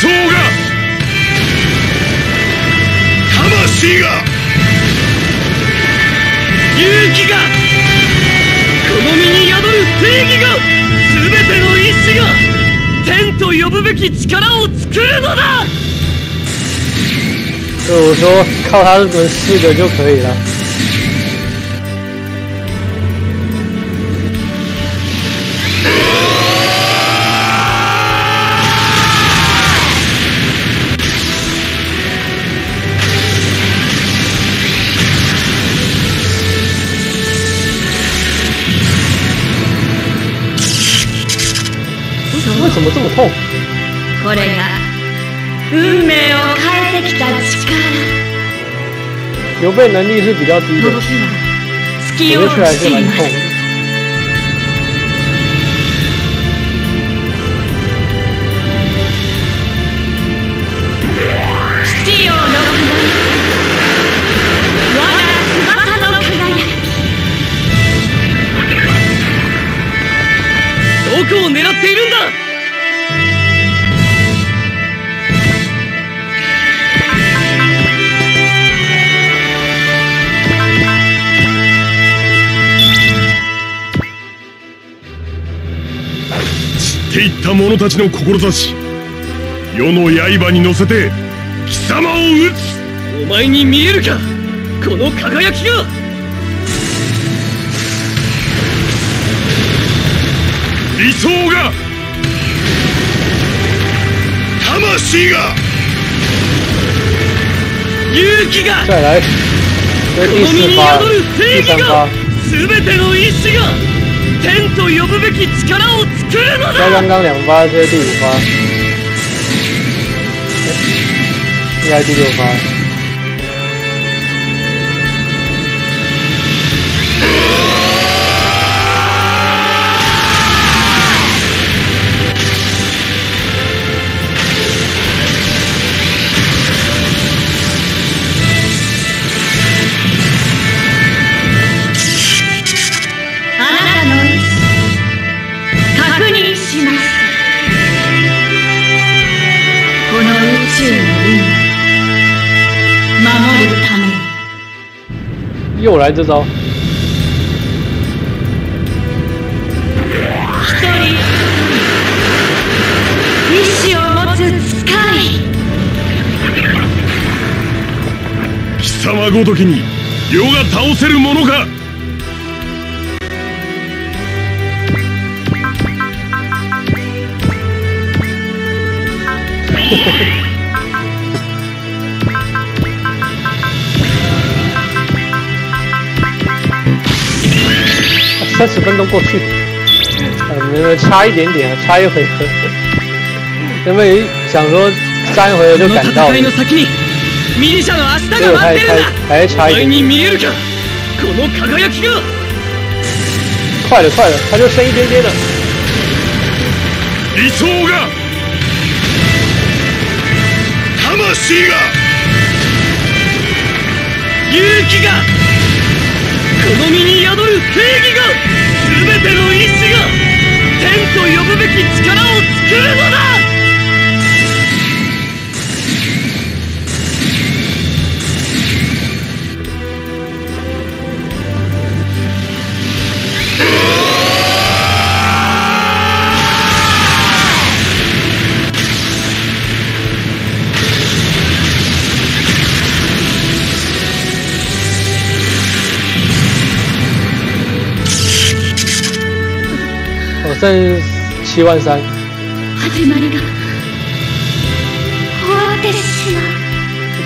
理想が魂が勇気がこの身に宿る正義が全ての意志が天と呼ぶべき力を作るのだ我说靠他们四个就可以了。刘备能力是比较低的，時は月を我觉得去还是しています蛮痛的。 っていった者たちの志世の刃に乗せて貴様を討つ。お前に見えるか？この輝きが！理想が魂が。勇気が！この身に宿る，第正義三が发，全ての意志が！天と呼ぶべき力を刚刚两发，这是第五发，应该第六发。に又来这招，貴様ごときに世が倒せるものか。三十分钟过去，呃，没有差一点点，差一回合。原本想说三回合就この赶到了戦い，の先にミリシャの明日结果还が待ってるんだ还还差お前一点点，に見えるかこの輝きが快了快了，他就剩一点点了。理想が魂が勇気がこの身に宿る正義 剩七万三。始まりが終わってしまう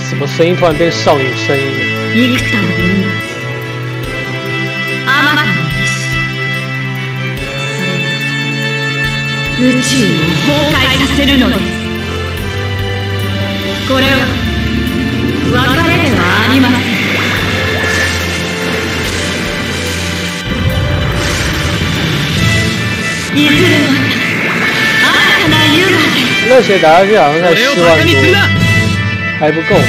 怎么声音突然变少女声音了？幾多の夢あまたの意志それが宇宙を崩壊させるのですこれは いずれまた新たな夢热血打下去好像才俺を四万多，バカにするな还不够。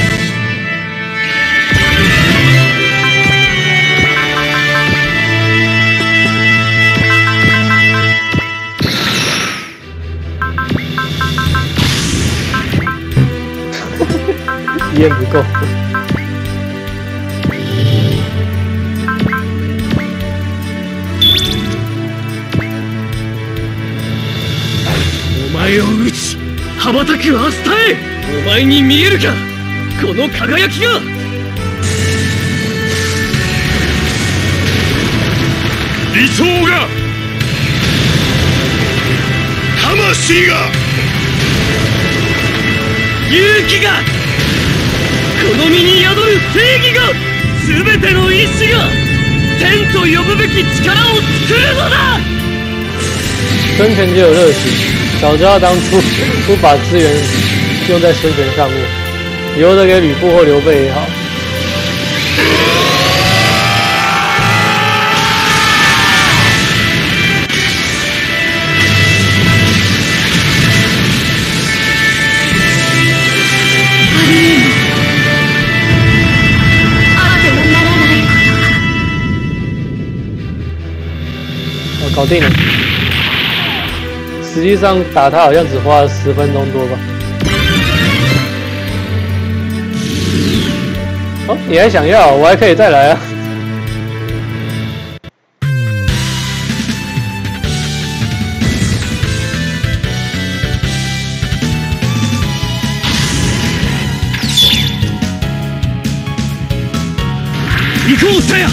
烟不够。 羽ばたくアスタへ。お前に見えるか。この輝きが。理想が。魂が。勇気が。この身に宿る正義が。全ての意志が。天と呼ぶべき力を作るのだ。生存就有热情，早知道当初不把资源用在生存上面，留着给吕布或刘备也好。あってはならないこと哦，搞定了。 实际上打他好像只花了十分钟多吧。哦，你还想要？我还可以再来啊。行こうスタヤ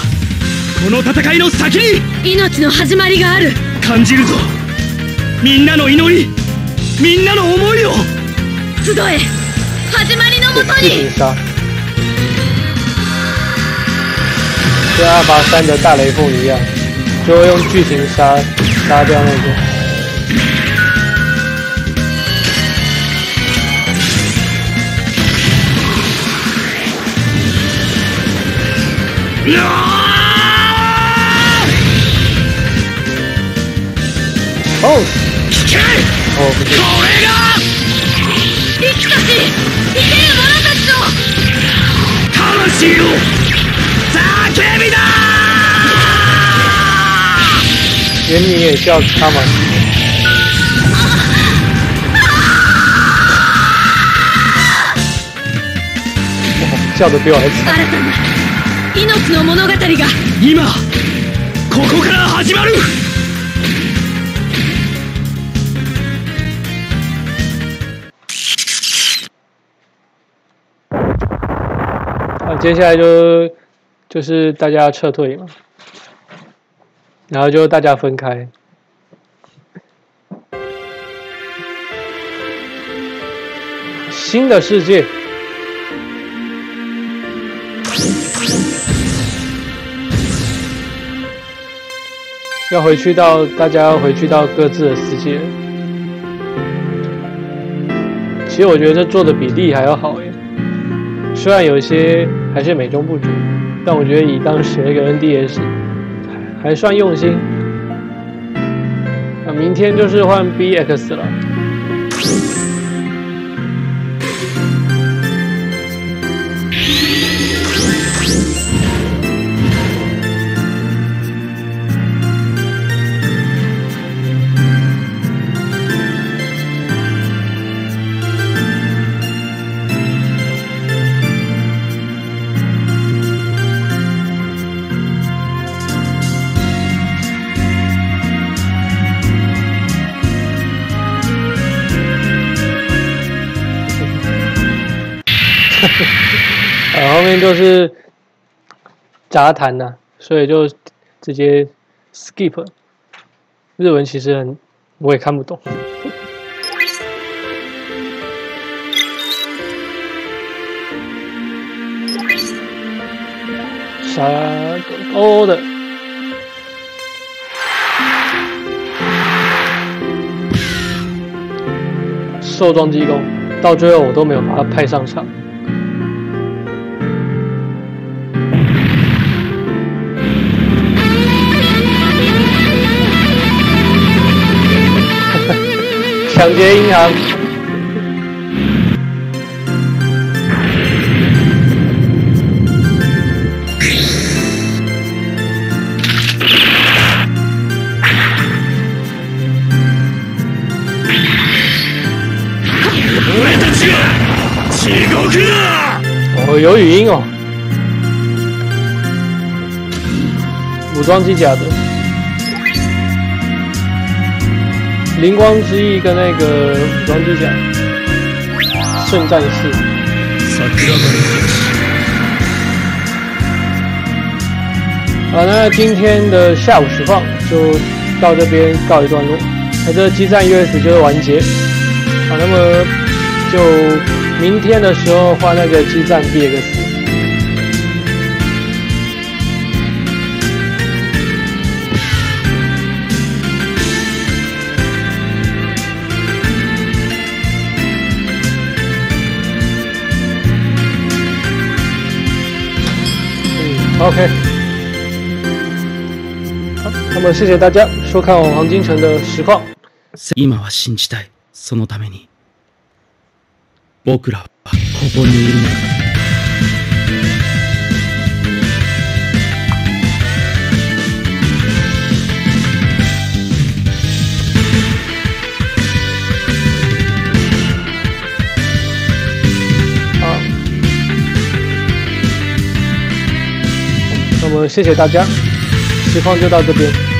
この戦いの先に命の始まりがある感じるぞみんなの祈りみんなの思いを集え始まりのもと巨に型杀，跟阿拔山的大雷凤一样，就会用巨型杀杀掉那个。哦，聞け哦，不是，これが 生きたち行け我たちの魂の叫びだ原名也叫卡玛西。哇叫的比我还惨。新たな命の物語が。今ここから始まる接下来就就是大家撤退嘛，然后就大家分开。新的世界，要回去到大家要回去到各自的世界。其实我觉得这做的比例还要好耶。虽然有一些还是美中不足，但我觉得以当时那个 NDS 还算用心。那明天就是换 BX 了。面就是杂谈呐、所以就直接 skip。日文其实很我也看不懂。啥哦的，兽装机工，到最后我都没有把它派上场。抢劫银行。哦，有语音哦，武装机甲的灵光之翼跟那个武装机甲圣战士。好，那今天的下午实况就到这边告一段落，那这激战 US 就会完结。好，那么就。明天的时候换那个基站 BX。，OK。好，那么谢谢大家收看我黄金城的实况。今は信じたい。そのために。僕らはここにいるのだ谢谢大家，实况就到这边。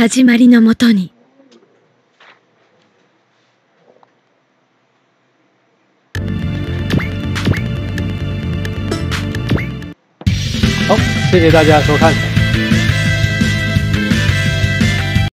始まりのもとに好，谢谢大家收看。